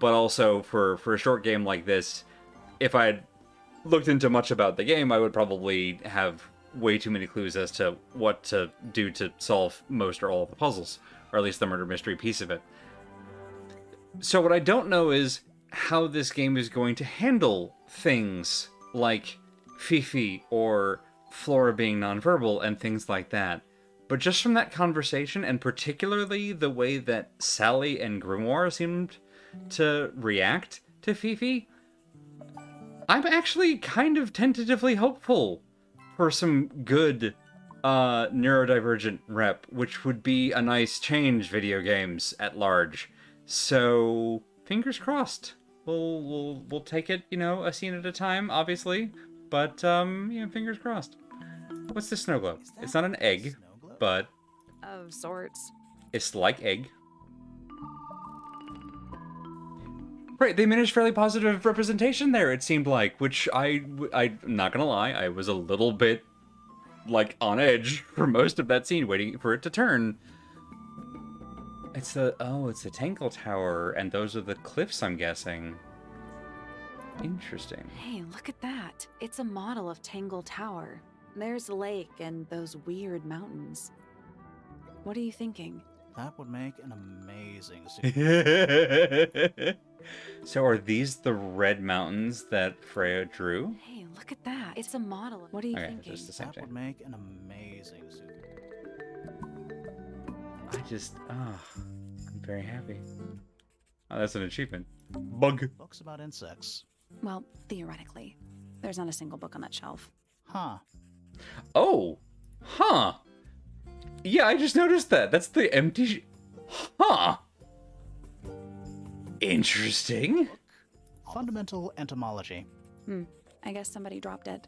But also for for a short game like this, if I had looked into much about the game, I would probably have way too many clues as to what to do to solve most or all of the puzzles, or at least the murder mystery piece of it. So what I don't know is how this game is going to handle things like Fifi or Flora being nonverbal and things like that. But just from that conversation, and particularly the way that Sally and Grimoire seemed to react to Fifi, I'm actually kind of tentatively hopeful for some good uh, neurodivergent rep, which would be a nice change video games at large. So fingers crossed. We'll we'll we'll take it, you know, a scene at a time, obviously. But um, you know, fingers crossed. What's the snow globe? It's not an egg, but Of sorts. it's like egg. Right, they managed fairly positive representation there. It seemed like, which I, I'm not gonna lie, I was a little bit like on edge for most of that scene, waiting for it to turn. It's the oh, it's the Tangle Tower, and those are the cliffs. I'm guessing. Interesting. Hey, look at that. It's a model of Tangle Tower. There's the lake and those weird mountains. What are you thinking? That would make an amazing suit. so are these the red mountains that Freya drew? Hey, look at that. It's a model. What are you Okay, thinking? just the same that would make an amazing suit. I just, oh, I'm very happy. Oh, that's an achievement. Bug. Books about insects. Well, theoretically. There's not a single book on that shelf. Huh. Oh, huh. Yeah, I just noticed that. That's the empty. Sh- huh. Interesting. Fundamental entomology. Hmm. I guess somebody dropped it.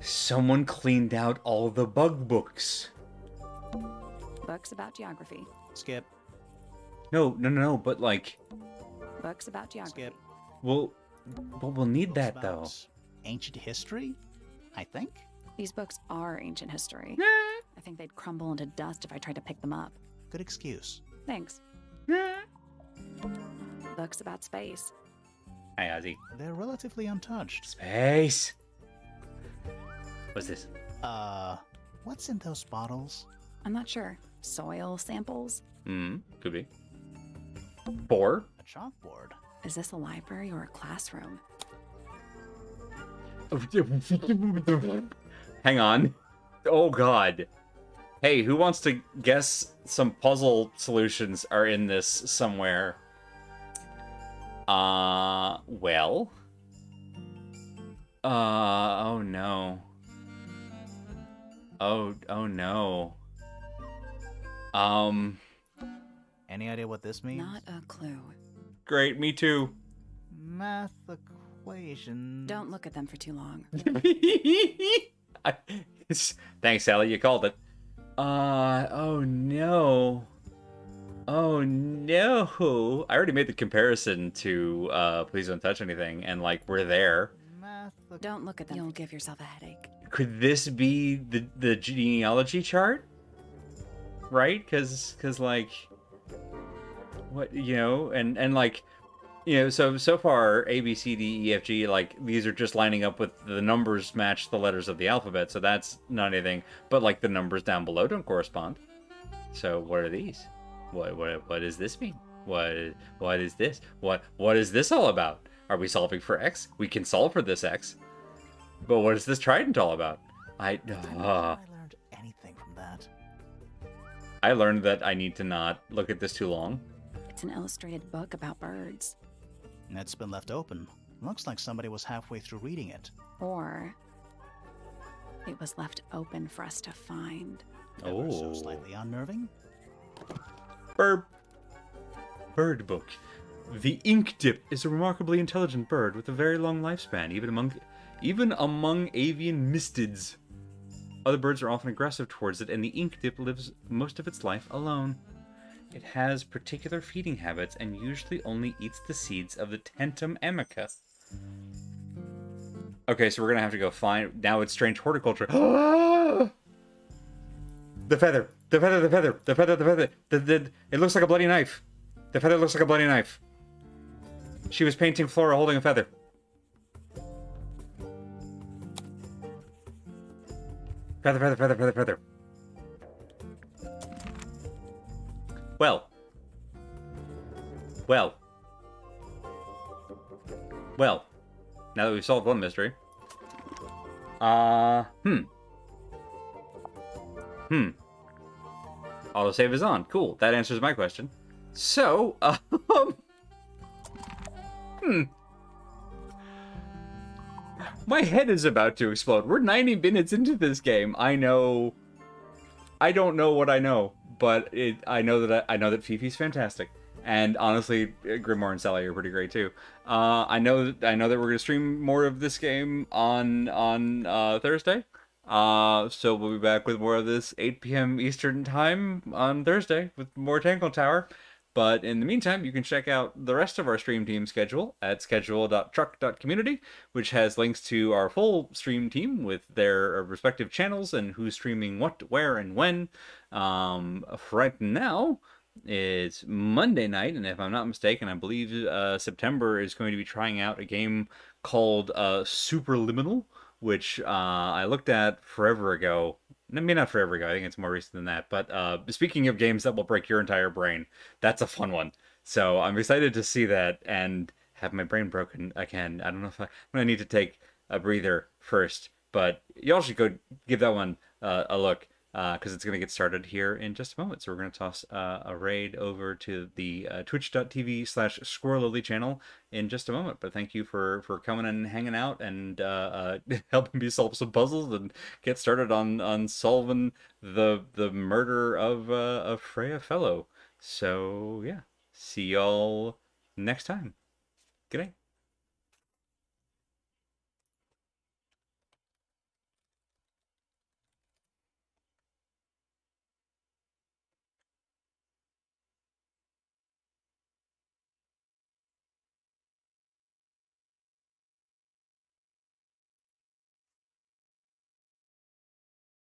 Someone cleaned out all the bug books. Books about geography. Skip. No, no, no, no. But like, Books about geography. Skip. we'll, but we'll need Books that though. Ancient history? I think. These books are ancient history. I think they'd crumble into dust if I tried to pick them up. Good excuse. Thanks. Books about space. Hi, Ozzy. They're relatively untouched. Space. What's this? Uh, what's in those bottles? I'm not sure. Soil samples? Hmm, could be. Four. A chalkboard. Is this a library or a classroom? Hang on. Oh god. Hey, who wants to guess some puzzle solutions are in this somewhere? Uh, well. Uh, oh no. Oh, oh no. Um, Any idea what this means? Not a clue. great, me too. Math equation. Don't look at them for too long. I- it's- Thanks, Sally. You called it. Uh oh no. Oh no. I already made the comparison to uh Please Don't Touch Anything, and like we're there. Don't look at them. You'll give yourself a headache. Could this be the the genealogy chart? Right? Cause cause like what you know, and and like you know, so so far A B C D E F G like these are just lining up with the numbers match the letters of the alphabet, so that's not anything. But like the numbers down below don't correspond. So what are these? What what what does this mean? What what is this? What what is this all about? Are we solving for X? We can solve for this X. But what is this trident all about? I I don't know uh, I learned anything from that. I learned that I need to not look at this too long. It's an illustrated book about birds. It's been left open. Looks like somebody was halfway through reading it. Or it was left open for us to find. Ever so Oh. slightly unnerving. Bird. Bird book. The ink dip is a remarkably intelligent bird with a very long lifespan, even among even among avian mystids. Other birds are often aggressive towards it, and the ink dip lives most of its life alone. It has particular feeding habits and usually only eats the seeds of the Tentum amica. Okay, so we're gonna have to go find. Now it's strange horticulture. the feather, the feather, the feather, the feather, the feather. The, the, it looks like a bloody knife. The feather looks like a bloody knife. She was painting Flora holding a feather. Feather, feather, feather, feather, feather. Well. Well. Well. Now that we've solved one mystery. Uh, hmm. Hmm. Autosave is on. Cool. That answers my question. So, um, hmm. My head is about to explode. We're 90 minutes into this game. I know. I don't know what I know, but it. I know that I, I know that Fifi's fantastic, and honestly, Grimoire and Sally are pretty great too. Uh, I know. That, I know that we're gonna stream more of this game on on uh, Thursday. Uh, so we'll be back with more of this 8 p.m. Eastern time on Thursday with more Tangle Tower. But in the meantime, you can check out the rest of our stream team schedule at schedule.truck.community, which has links to our full stream team with their respective channels and who's streaming what, where, and when. Um, right now, it's Monday night, and if I'm not mistaken, I believe uh, September is going to be trying out a game called uh, Superliminal, which uh, I looked at forever ago. I mean, not forever ago. I think it's more recent than that. But uh, speaking of games that will break your entire brain, that's a fun one. So I'm excited to see that and have my brain broken again. I don't know if I, I'm gonna need to take a breather first, but y'all should go give that one uh, a look because it's going to get started here in just a moment. So we're going to toss uh, a raid over to the uh, twitch.tv slash squirrelily channel in just a moment. But thank you for, for coming and hanging out and uh, uh, helping me solve some puzzles and get started on, on solving the the murder of, uh, of Freya Fellow. So yeah, see y'all next time. Good.